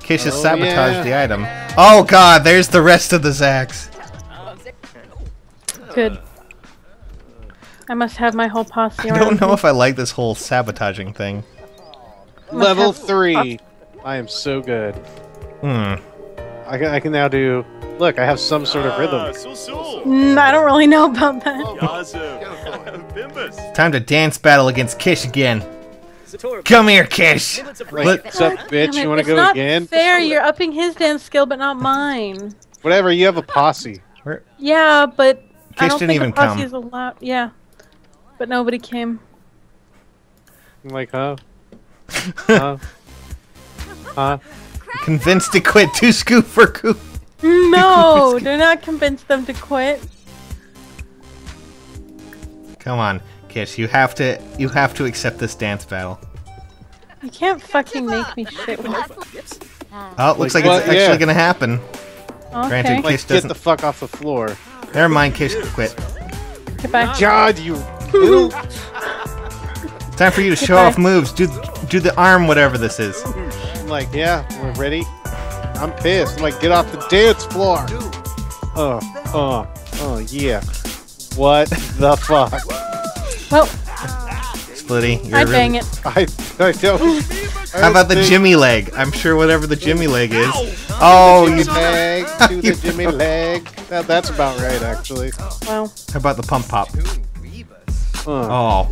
Kish has Oh, sabotaged yeah. the item. Oh god, there's the rest of the Zacks. Good. I must have my whole posse I don't know if I like this whole sabotaging thing. Level three. I am so good. Hmm. I can, I can now do. Look, I have some sort of rhythm. Mm, I don't really know about that. Time to dance battle against Kish again. Come here, Kish. Like, what's up, bitch? You want to it's go not again? fair. You're upping his dance skill, but not mine. Whatever. You have a posse. Yeah, but I Kish don't didn't think even a posse come. is allowed. Yeah, but nobody came. I'm like, huh? huh? Huh? Convinced to quit. Two scoop for coop. No, do not convince them to quit. Come on, Kish. You have to. You have to accept this dance battle. You can't fucking make me shit with Oh, it looks Like like, what? it's actually Yeah. gonna happen. Okay. Granted, Like, Kish get doesn't. the fuck off the floor. Never mind, Kish quit. Goodbye. God, you little. Time for you to show off moves. Do do the arm, whatever this is. I'm like, yeah, we're ready. I'm pissed. I'm like, get off the dance floor. Oh, oh, oh, yeah. What the fuck? Well, Splitty, you're I really- bang it. I, I don't. How about the Jimmy leg? I'm sure whatever the Jimmy leg is. Oh, you. leg to the Jimmy leg? That, that's about right, actually. Well, How about the pump pop? Oh,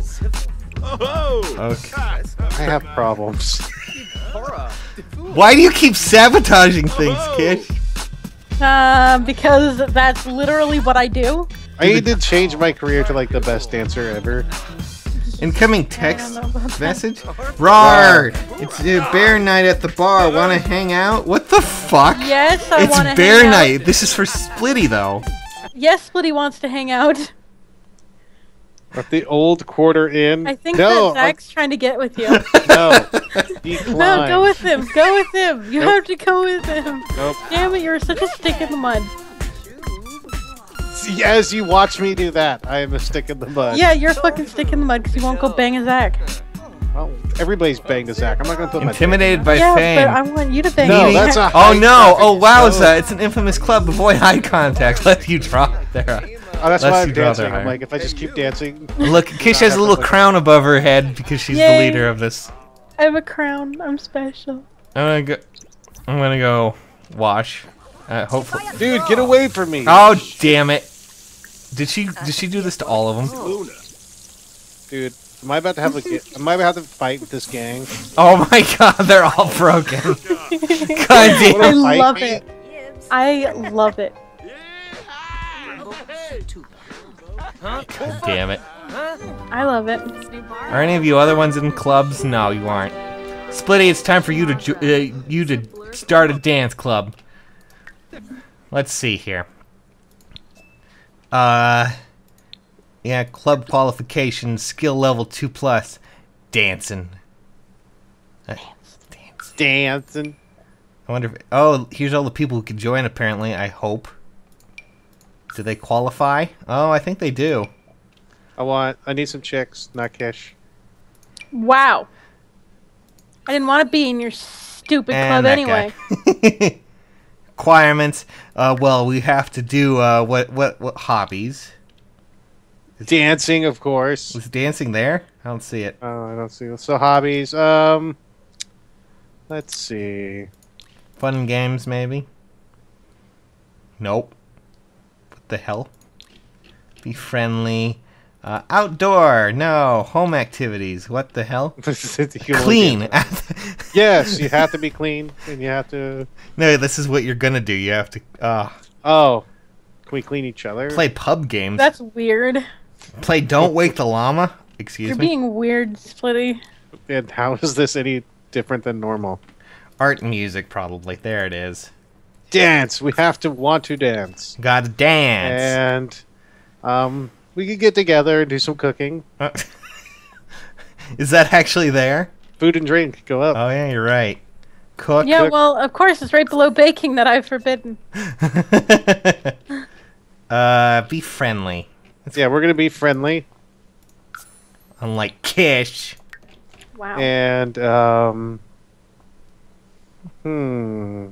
Oh. Okay. I have problems. Why do you keep sabotaging things, Kish? uh, because that's literally what I do. I need to change my career to like the best dancer ever. Incoming text know about that. message. Rar! It's uh, bear night at the bar. Want to hang out? What the fuck? Yes, I it's want to bear hang night. Out. This is for Splitty though. Yes, Splitty wants to hang out. At the old quarter inn. I think no, that Zach's trying to get with you. No. Decline. no, go with him. Go with him. You Nope. have to go with him. Nope. Damn it, you're such a stick in the mud. See, As you watch me do that, I am a stick in the mud. Yeah, you're a fucking stick in the mud because you won't go bang a Zach. Well, everybody's banged a Zach. I'm not gonna put my Intimidated by yeah, fame. but I want you to bang No, a that's Zach. a Oh no! Oh wow! It's, zone. a, it's an infamous club. Avoid eye contact. Let you drop there. Oh, that's Let's why I'm dancing. I'm like, if I just keep dancing, Look, Kish has a little crown above her head because she's the leader of this. I have a crown. I'm special. I'm gonna go. I'm gonna go wash. Uh, hopefully. dude, get away from me. Oh damn it! Did she? Did she do this to all of them? Dude, am I about to have a? ga- Am I about to fight with this gang? Oh my god! They're all broken. God I damn! fight love it. I love it. God damn it! I love it. Are any of you other ones in clubs? No, you aren't. Splitty, it's time for you to jo- uh, you to start a dance club. Let's see here. Uh, yeah, club qualification, skill level two plus, dancing. Uh, dance. Dancing. I wonder if. Oh, here's all the people who can join. Apparently, I hope. Do they qualify? Oh, I think they do. I want. I need some chicks, not cash. Wow. I didn't want to be in your stupid club anyway. Requirements. Uh, well, we have to do uh, what what what hobbies? Dancing, of course. Was dancing there? I don't see it. Oh, I don't see. It. So hobbies. Um, let's see. Fun games, maybe. Nope. What the hell? Be friendly. Uh, outdoor. No. Home activities. What the hell? You can only Clean. Yes, you have to be clean, and you have to. no, this is what you're gonna do. You have to uh, Oh, can we clean each other? play pub games. That's weird. Play Don't Wake the Llama. Excuse me. You're being weird, Splitty. And how is this any different than normal? Art and music, probably. There it is. Dance. We have to want to dance, Gotta dance. and um, we could get together and do some cooking. Uh, Is that actually there? Food and drink go up. Oh yeah, you're right. Cook. Yeah, cook- well, of course, it's right below baking that I've forbidden. uh, be friendly. yeah, we're gonna be friendly, Unlike Kish. Wow. and um, hmm,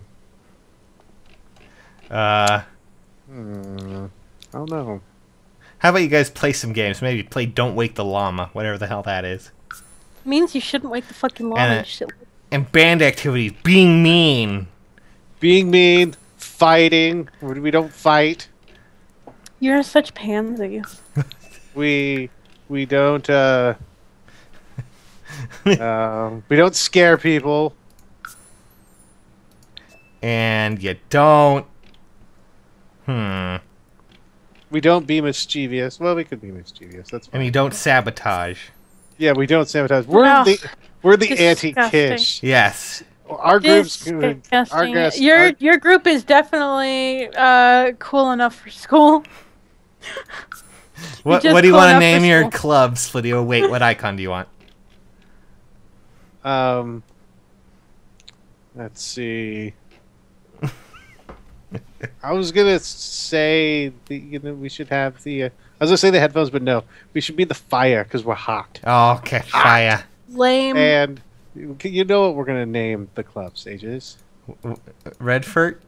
Uh, hmm, I don't know. how about you guys play some games? Maybe play Don't Wake the Llama, whatever the hell that is. means you shouldn't wake the fucking llama. And you it- shit. And band activities. Being mean. Being mean, fighting. We we don't fight. You're such pansy. We we don't uh, um, we don't scare people. And you don't. Hmm. We don't be mischievous. Well, we could be mischievous. That's fine. And you don't sabotage. yeah, we don't sabotage. We're Ugh, the we're the anti-kish. Yes. Our group's our Disgusting. Your our- your group is definitely uh, cool enough for school. What, just what do you cool want to name your school. club, Splitty? Oh, wait, what icon do you want? Um, let's see. I was gonna say the, you know we should have the. Uh, I was gonna say the headphones, but no, we should be the fire because we're hot. Oh, okay, fire. Lame. And you know what we're gonna name the club stages? Redford?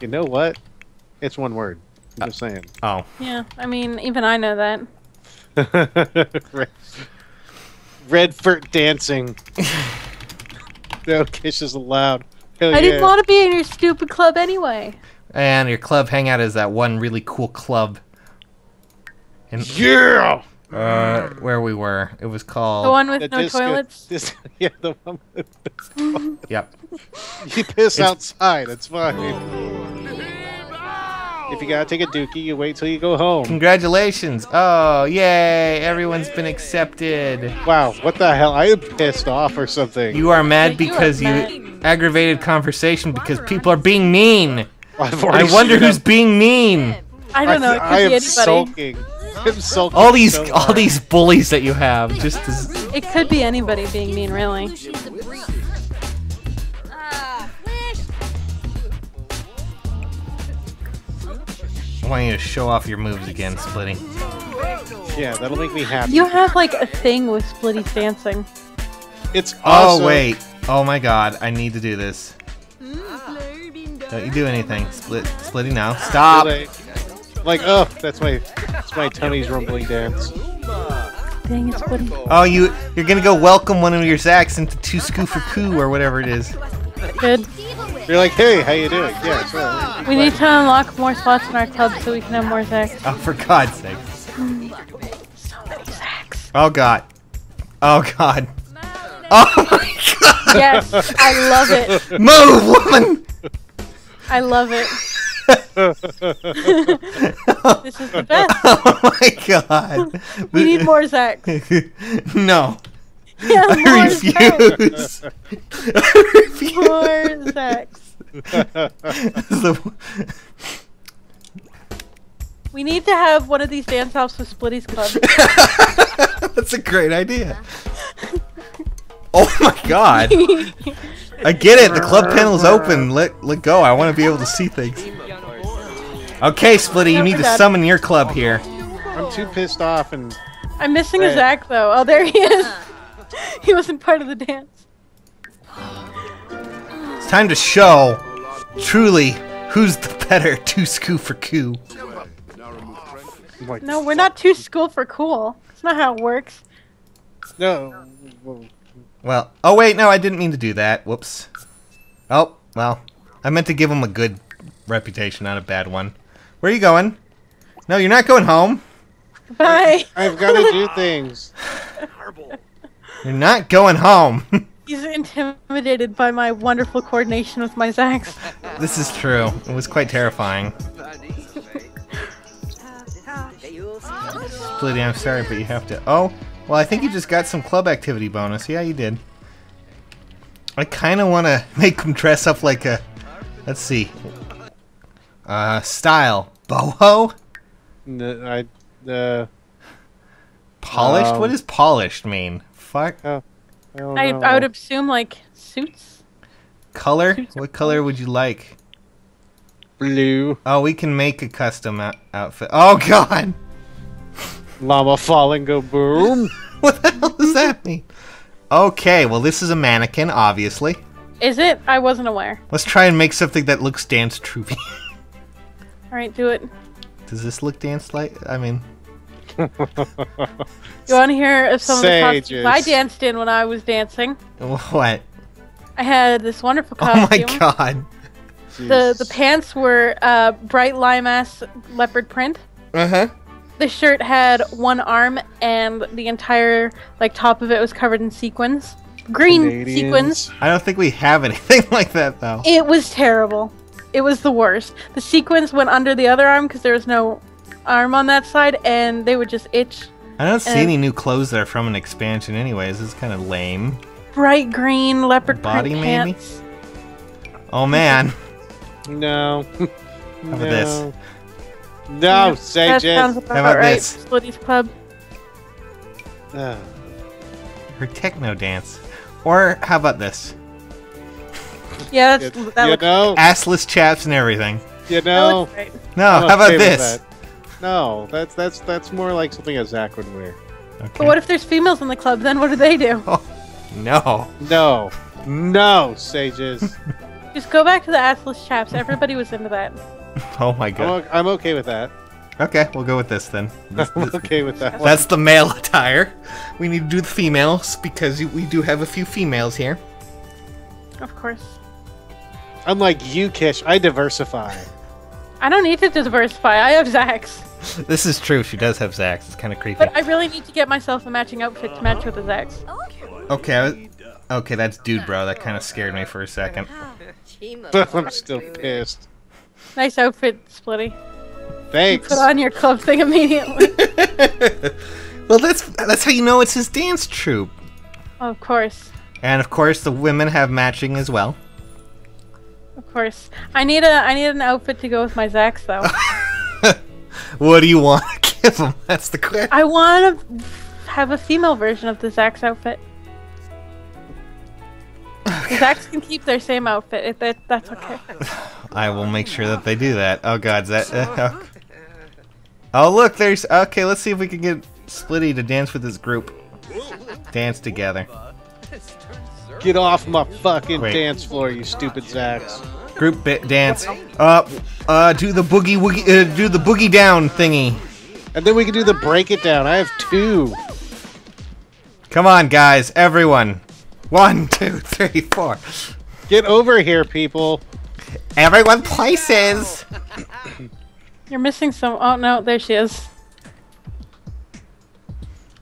You know what? It's one word. I'm just saying. Oh, yeah, I mean, even I know that. Red, red dancing. no kisses allowed. Hell I didn't want to be in your stupid club anyway. and your club hangout is that one really cool club. In, Yeah. uh, where we were. It was called. The one with The no disco- toilets. dis- yeah, the one with Yep. you piss outside. It's fine. If you gotta take a dookie, you wait till you go home. Congratulations! Oh, yay! Everyone's been accepted. Wow, what the hell? I am pissed off or something. You are mad Yeah, you are because you aggravated conversation because people are being mean. I've I already wonder who's being mean. I don't know. It could I be am anybody. sulking. I'm sulking. All these, so all these bullies that you have. Just as, It could be anybody being mean, really. Want you to show off your moves again, Splitty. Yeah, that'll make me happy. You have like a thing with Splitty dancing. It's Oh wait. Oh my God! I need to do this. Don't you do anything? Split, Splitty now. Stop. Like, like, oh, that's my, that's my tummy's rumbling dance. Dang it, Splitty. Oh, you, you're gonna go welcome one of your Zacks into two Scoo for Coo or whatever it is. Good. You're like, hey, how you doing? Yeah, sure. We need to unlock more slots in our club so we can have more sex. Oh, for God's sake. So many Zacks. Oh God. Oh God. Oh my God. Yes, I love it. Move, woman. I love it. This is the best. Oh my God. We need more sex. no. Yeah, I refuse. I refuse. More Zacks. The- We need to have one of these dance offs with Splitty's club. That's a great idea. Oh my god. I get it. The club panel is open. Let let go. I want to be able to see things. Okay, Splitty, you need to summon your club here. I'm too pissed off and I'm missing a Right. Zack though. Oh, there he is. he wasn't part of the dance. It's time to show truly who's the better two school for coo. I'm like, No, we're not too school for cool. It's not how it works. no. well, Well, oh wait, no, I didn't mean to do that. Whoops. Oh, well, I meant to give him a good reputation, not a bad one. Where are you going? No, you're not going home. Bye. I've got to do things. You're not going home. He's intimidated by my wonderful coordination with my Zacks. this is true. It was quite terrifying. Splitty, I'm sorry, but you have to. Oh, well, I think you just got some club activity bonus. Yeah, you did. I kind of want to make him dress up like a. Let's see. Uh, style. Boho? No, I. uh, Polished? Um, what does polished mean? Fuck. I, I. I would assume like suits. Color? What color would you like? blue Oh, we can make a custom out- outfit. Oh, God! llama fall and go boom. What the hell does that mean? Okay, well, this is a mannequin, obviously. Is it? I wasn't aware. Let's try and make something that looks dance troopy. All right, do it. Does this look dance like? I mean, You want to hear of some of the costumes I danced in when I was dancing? what? I had this wonderful costume. Oh costume. my god. The the pants were uh, bright lime ass leopard print. Uh huh. The shirt had one arm and the entire like top of it was covered in sequins. Green Canadians. sequins. I don't think we have anything like that though. It was terrible. It was the worst. The sequins went under the other arm because there was no arm on that side, and they would just itch. I don't see and- any new clothes that are from an expansion, anyways. It's kind of lame. bright green leopard Body, print maybe? pants. Oh man. No. How about this? No. No, say that sounds just. about, How about right. this? Splitty's Club. Uh, Her techno dance. Or how about this? Yeah, you that's that you looks, know, Assless chaps and everything. you that know. looks great. No, I'm how about okay with this? that. No, that's that's that's more like something a Zach would wear. Okay. But what if there's females in the club? Then what do they do? No. No, no, sages. Just go back to the assless chaps. Everybody was into that. Oh my I'm, god. o- I'm okay with that. Okay, we'll go with this then. This- I'm this- okay with that. That's the male attire. We need to do the females because we do have a few females here. Of course. Unlike you, Kish, I diversify. I don't need to diversify. I have Zax. This is true. She does have Zax. It's kind of creepy. But I really need to get myself a matching outfit to match with the Zax. Okay, I was- okay, that's dude, bro. That kind of scared me for a second. I'm still pissed. Nice outfit, Splitty. Thanks. Put on your club thing immediately. well, that's that's how you know it's his dance troupe. of course. And of course, the women have matching as well. Of course. I need a I need an outfit to go with my Zax though. What do you want to give him? That's the question. I want to have a female version of the Zax outfit. The Zax can keep their same outfit. If that that's okay. I will make sure that they do that. Oh God, is that. Uh, oh. oh look, there's. Okay, let's see if we can get Splitty to dance with his group. Dance together. Get off my fucking Wait. dance floor, you stupid Zacks. Group bit dance. Uh, uh, do the boogie woogie. Uh, do the boogie down thingy. And then we can do the break it down. I have two. Come on, guys, everyone. One, two, three, four. Get over here, people. Everyone places. You're missing some. Oh no, there she is.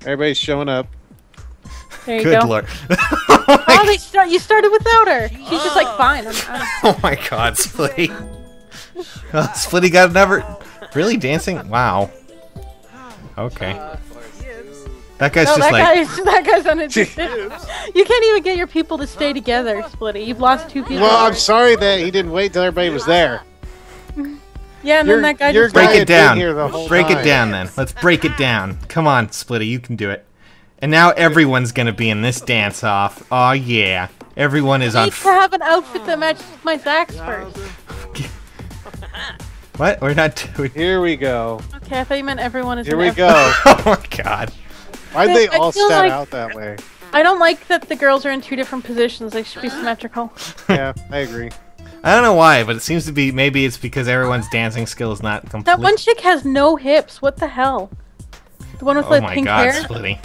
Everybody's showing up. There you Good go. lord. Oh, they start. You started without her. She's just like fine. I'm, I'm, Oh my god, Splitty. Oh, Splitty got another. Really dancing? Wow. Okay. Uh, that guy's no, just that like. guy's that guy's uninterested. you can't even get your people to stay together, Splitty. You've lost two people. Well, I'm sorry that he didn't wait till everybody was there. yeah, and You're- then that guy you're just Break it down. here the whole Break it down then. Let's break it down. Come on, Splitty, you can do it. And now everyone's gonna be in this dance off. Oh yeah. Everyone is I on. need to have an outfit that matches my Zax first. What? We're not. doing. Here we go. Okay, I thought you meant everyone is. Here in we go. oh my god. Why'd they I all feel stand like- out that way? I don't like that the girls are in two different positions. They should be symmetrical. Yeah, I agree. I don't know why, but it seems to be. Maybe it's because everyone's dancing skill is not complete. That one chick has no hips. What the hell? The one with Oh like my pink god, hair. Splitty.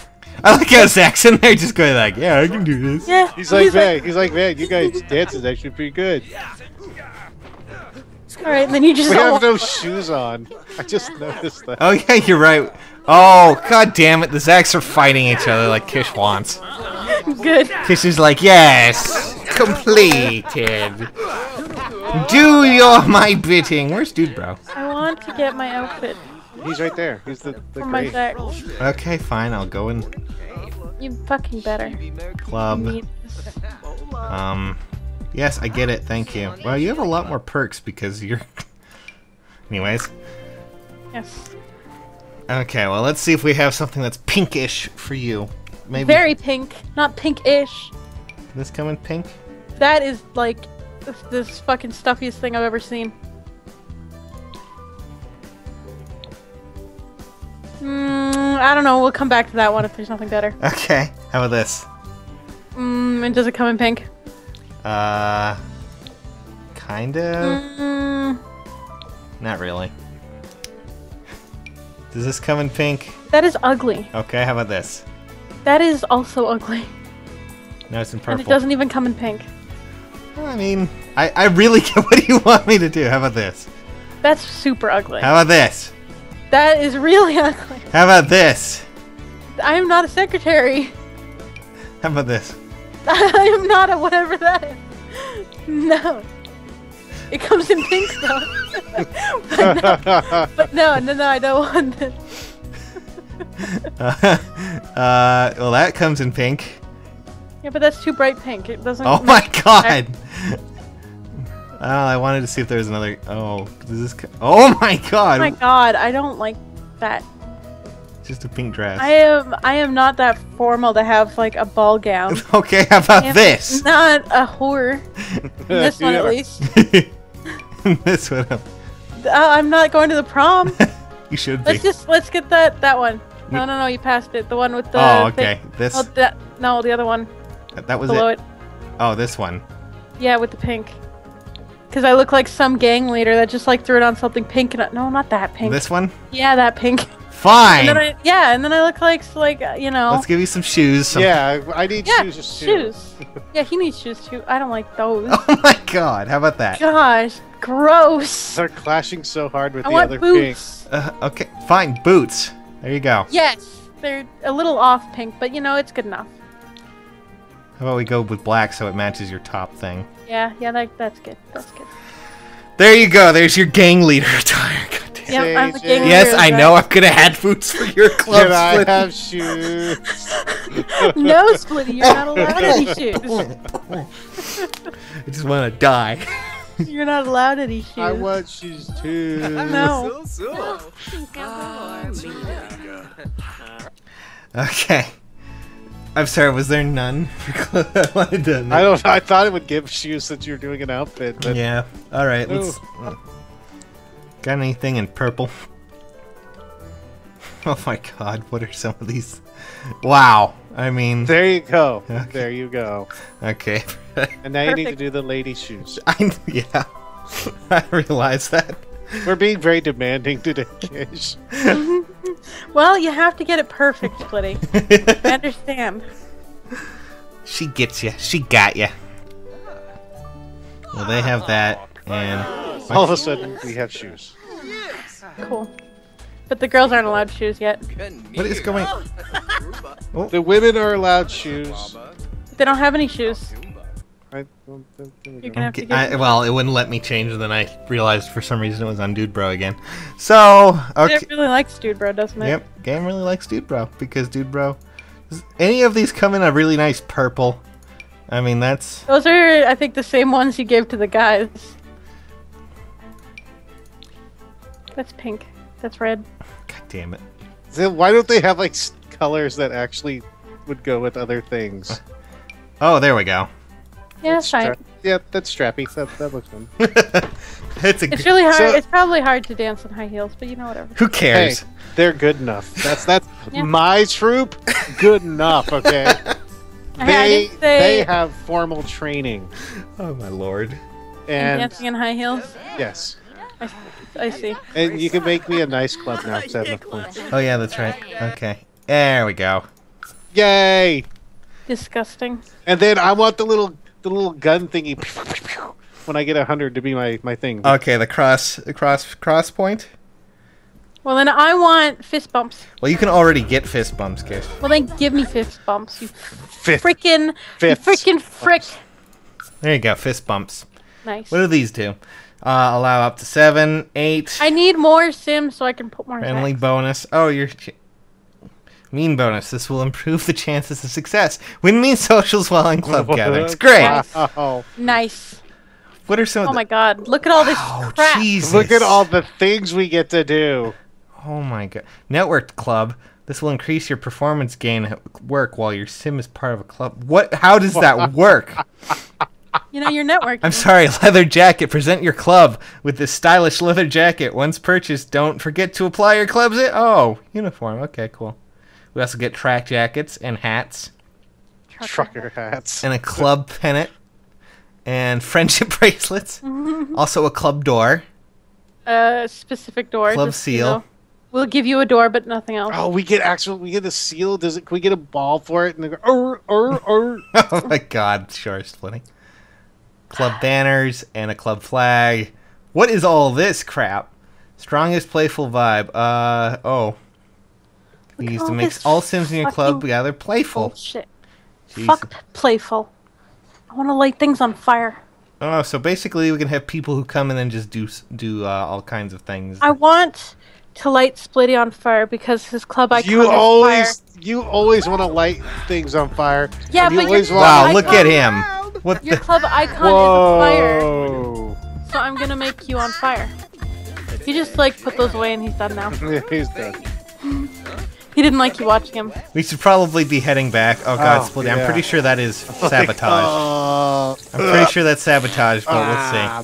I like how Zach's in there just going like, yeah, I can do this. Yeah. He's like, man, he's like, man, you guys dance is actually pretty good. all right, then you just. We have no shoes on. I just noticed that. Oh yeah, you're right. Oh god damn it, the Zachs are fighting each other like Kish wants. Good. Kish is like, yes, completed. Do your my bidding. Where's dude, bro? I want to get my outfit He's right there. He's the, the for my great. Okay, fine. I'll go in You fucking better. club. Um, yes, I get it. Thank you. Well, you have a lot more perks because you're. Anyways, Yes. okay. Well, let's see if we have something that's pinkish for you. Maybe Very pink, not pink-ish. this coming pink. That is like this, this fucking stuffiest thing I've ever seen. Mm, I don't know. We'll come back to that one if there's nothing better. Okay. How about this? Mm, and does it come in pink? Uh, kind of. Mm, Not really. Does this come in pink? that is ugly. Okay, how about this? That is also ugly. No, it's in And purple. it doesn't even come in pink. I mean, I, I really get what do you want me to do? How about this? That's super ugly. How about this? That is really ugly. How about this? I am not a secretary. How about this? I am not a whatever that is. No. It comes in pink though. but, no, but no, no, no, I don't want it. uh, well, that comes in pink. Yeah, but that's too bright pink. It doesn't. Oh my god! Oh, I wanted to see if there was another. Oh, does this? Oh my god! Oh my god, I don't like that. Just a pink dress. I am I am not that formal to have like a ball gown. Okay, how about this? Not a whore. This one at least. this one. Uh, I'm not going to the prom. You should be. Let's just let's get that that one. No, no, no, you passed it. The one with the. oh, thing- okay. This. Oh, that no, the other one that was below it. it. Oh, this one. Yeah, with the pink. Because I look like some gang leader that just like threw it on something pink and I, no, not that pink. This one. Yeah, that pink. Fine. And then I yeah, and then I look like like uh, you know. Let's give you some shoes. Some... Yeah, I need yeah, shoes. just too. shoes. yeah, he needs shoes too. I don't like those. Oh my god! How about that? Gosh, gross. They're clashing so hard with I the want other boots. Uh, okay, fine. Boots. There you go. Yes, they're a little off pink, but you know it's good enough. How about we go with black so it matches your top thing? Yeah, yeah, that, that's good. That's good. There you go. There's your gang leader attire. God damn. Yeah, I'm a gang leader. Yes, I know. I'm gonna add boots for your club Can I split. have shoes? No, Splitty, you're not allowed any shoes. I just want to die. You're not allowed any shoes. I want shoes too. No. Okay. I'm sorry. Was there none? I wanted to. I don't. I thought it would give shoes since you're doing an outfit, but Yeah. All right. Let's. uh, got anything in purple? Oh my God! What are some of these? Wow. I mean. there you go. Okay. There you go. Okay. And now you need to do the lady shoes. I yeah. I realize that. We're being very demanding today, Kish. Well, you have to get it perfect, Splitty. I understand. she gets you. She got you. Well, they have that, and All of a sudden, we have shoes. Cool. But the girls aren't allowed shoes yet. what is going? The women are allowed shoes. They don't have any shoes. I, well, there- there we You're gonna have to get. I, well, it wouldn't let me change, and then I realized for some reason it was on Dude Bro again. So okay. It really likes Dude Bro, doesn't it? Yep, game really likes Dude Bro because Dude Bro. Any of these come in a really nice purple. I mean, that's Those are, I think, the same ones you gave to the guys. That's pink. That's red. god damn it. Then why don't they have like colors that actually would go with other things? Oh, there we go. Yeah, it's fine. Stra- yeah, that's strappy. That, that looks fun. it's a. It's really hard. So- it's probably hard to dance in high heels, but you know whatever. Who Hey, cares? they're good enough. That's that's Yeah. my troop. Good enough. Okay. I, I they say they have formal training Oh my lord. and dancing in high heels. yes, I, I see. and you can make me a nice club now. 'cause I have enough points. Oh yeah, that's right. Okay, there we go. Yay! Disgusting. And then I want the little the little gun thingy when I get a hundred to be my my thing. Okay, the cross, the cross, cross point. Well, then I want fist bumps. Well, you can already get fist bumps, Kish. Well, then give me fist bumps. You Fifth. freaking, you freaking frick. There you go, fist bumps. Nice. What do these do? Uh, allow up to seven, eight. I need more sims so I can put more. Friendly attacks. bonus. Oh, your ch- mean bonus. This will improve the chances of success. Win mean socials while in club gatherings. Great. Wow. Nice. What are some of Oh the? my god! Look at all this Oh, crap. Jesus. Look at all the things we get to do. Oh my god. Networked club. This will increase your performance gain at work while your sim is part of a club. What? How does that work? You know your network. I'm sorry, leather jacket. Present your club with this stylish leather jacket. Once purchased, don't forget to apply your club's it. Oh, uniform. Okay, cool. We also get track jackets and hats Trucker hats. and a club pennant and friendship bracelets. also a club door. A specific door. Club just, you seal. know. We'll give you a door, but nothing else. Oh, we get actual. We get a seal. Does it? Can we get a ball for it? And they go, "Arr, arr, arr." oh my god, sure, splitting. Club banners and a club flag. What is all this crap? Strongest playful vibe. Uh oh. We Look used to all make all Sims in your club fucking gather playful. Bullshit. Jeez. Fuck playful. I want to light things on fire. Oh, so basically we can have people who come in and then just do do uh, all kinds of things. I want to light Splitty on fire because his club icon You is always, fire. you always want to light things on fire. Yeah, and you but your always club Wow, want. look at him. What Your the? club icon is a fire, Whoa! so I'm gonna make you on fire. He just like put those away and he's done now. Yeah, he's done. He didn't like you watching him. We should probably be heading back. Oh god, Oh, Split. I'm pretty sure that is sabotage. Oh, I'm pretty sure that's sabotage, but ah, we'll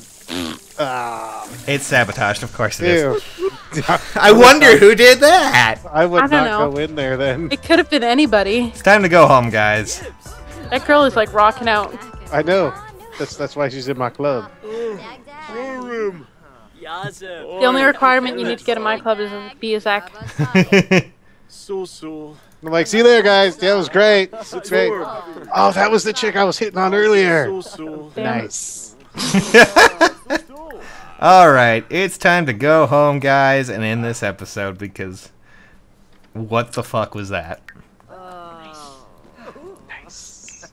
see. ah, It's sabotaged, of course it is. ew. I wonder who did that. I would I don't not know. go in there then. It could have been anybody. It's time to go home, guys. That girl is like rocking out. I know. That's that's why she's in my club. The only requirement you need to get in my club is to be a Zach. So so. I'm like, see you there, guys. That was great. That's great. Oh, that was the chick I was hitting on earlier. So so. Nice. All right, it's time to go home, guys, and end this episode because what the fuck was that? Nice.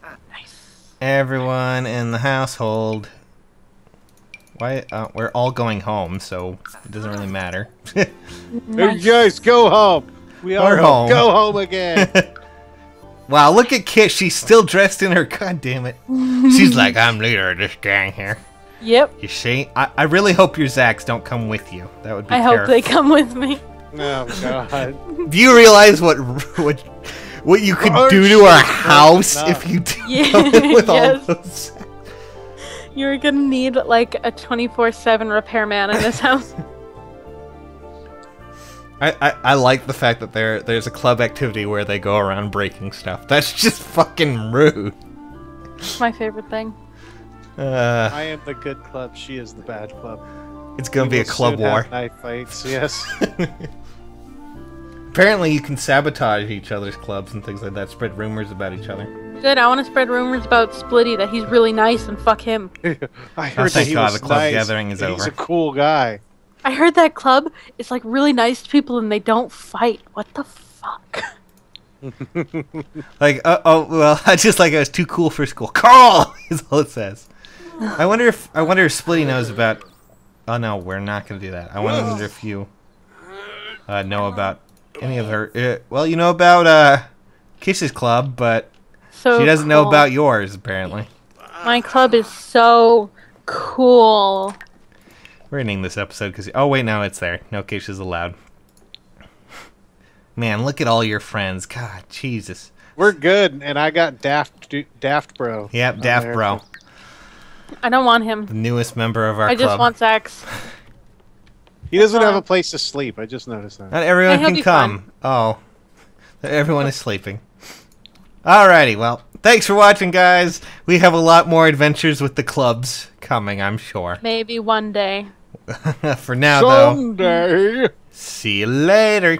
Everyone in the household. Why? Uh, we're all going home, so it doesn't really matter. Hey, guys, go home. We are home. home. Go home again. wow, look at Kit. She's still dressed in her. God damn it. She's like, I'm leader of this gang here. Yep. You see? I, I really hope your Zacks don't come with you. That would be I hope they come with me. oh God. Do you realize what what what you could Oh, do to our house No. if you did Yeah, come in with all those? You're gonna need like a 24/7 repairman in this house. I, I, I like the fact that there there's a club activity where they go around breaking stuff. That's just fucking rude. It's my favorite thing. Uh, I am the good club. She is the bad club. it's gonna We be a club soon have war. Knife fights. Yes. Apparently, you can sabotage each other's clubs and things like that. Spread rumors about each other. Good. I want to spread rumors about Splitty that he's really nice and fuck him. I heard that thank he God was the club nice, gathering is and He's over. a cool guy. I heard that club is like really nice to people and they don't fight. What the fuck? Like, uh, oh well, I just like I was too cool for school. Carl is all it says. I wonder if I wonder if Splitty knows about. Oh no, we're not gonna do that. I wonder if you uh, know about any of her. Uh, well, you know about uh, Kish's club, but So she doesn't know about yours apparently. My club is so cool. We're ending this episode because oh wait, no, it's there. No kisses allowed. Man, look at all your friends. God, Jesus. We're good, and I got Daft Daft Bro. Yep, Daft there. Bro, I don't want him. the newest member of our I club. just want Zach's. He doesn't have a place to sleep. I just noticed that. Not everyone he'll can be come. Oh. Everyone is sleeping. Alrighty, well, thanks for watching, guys. We have a lot more adventures with the clubs coming, I'm sure. Maybe one day. for now, though, Someday. see you later.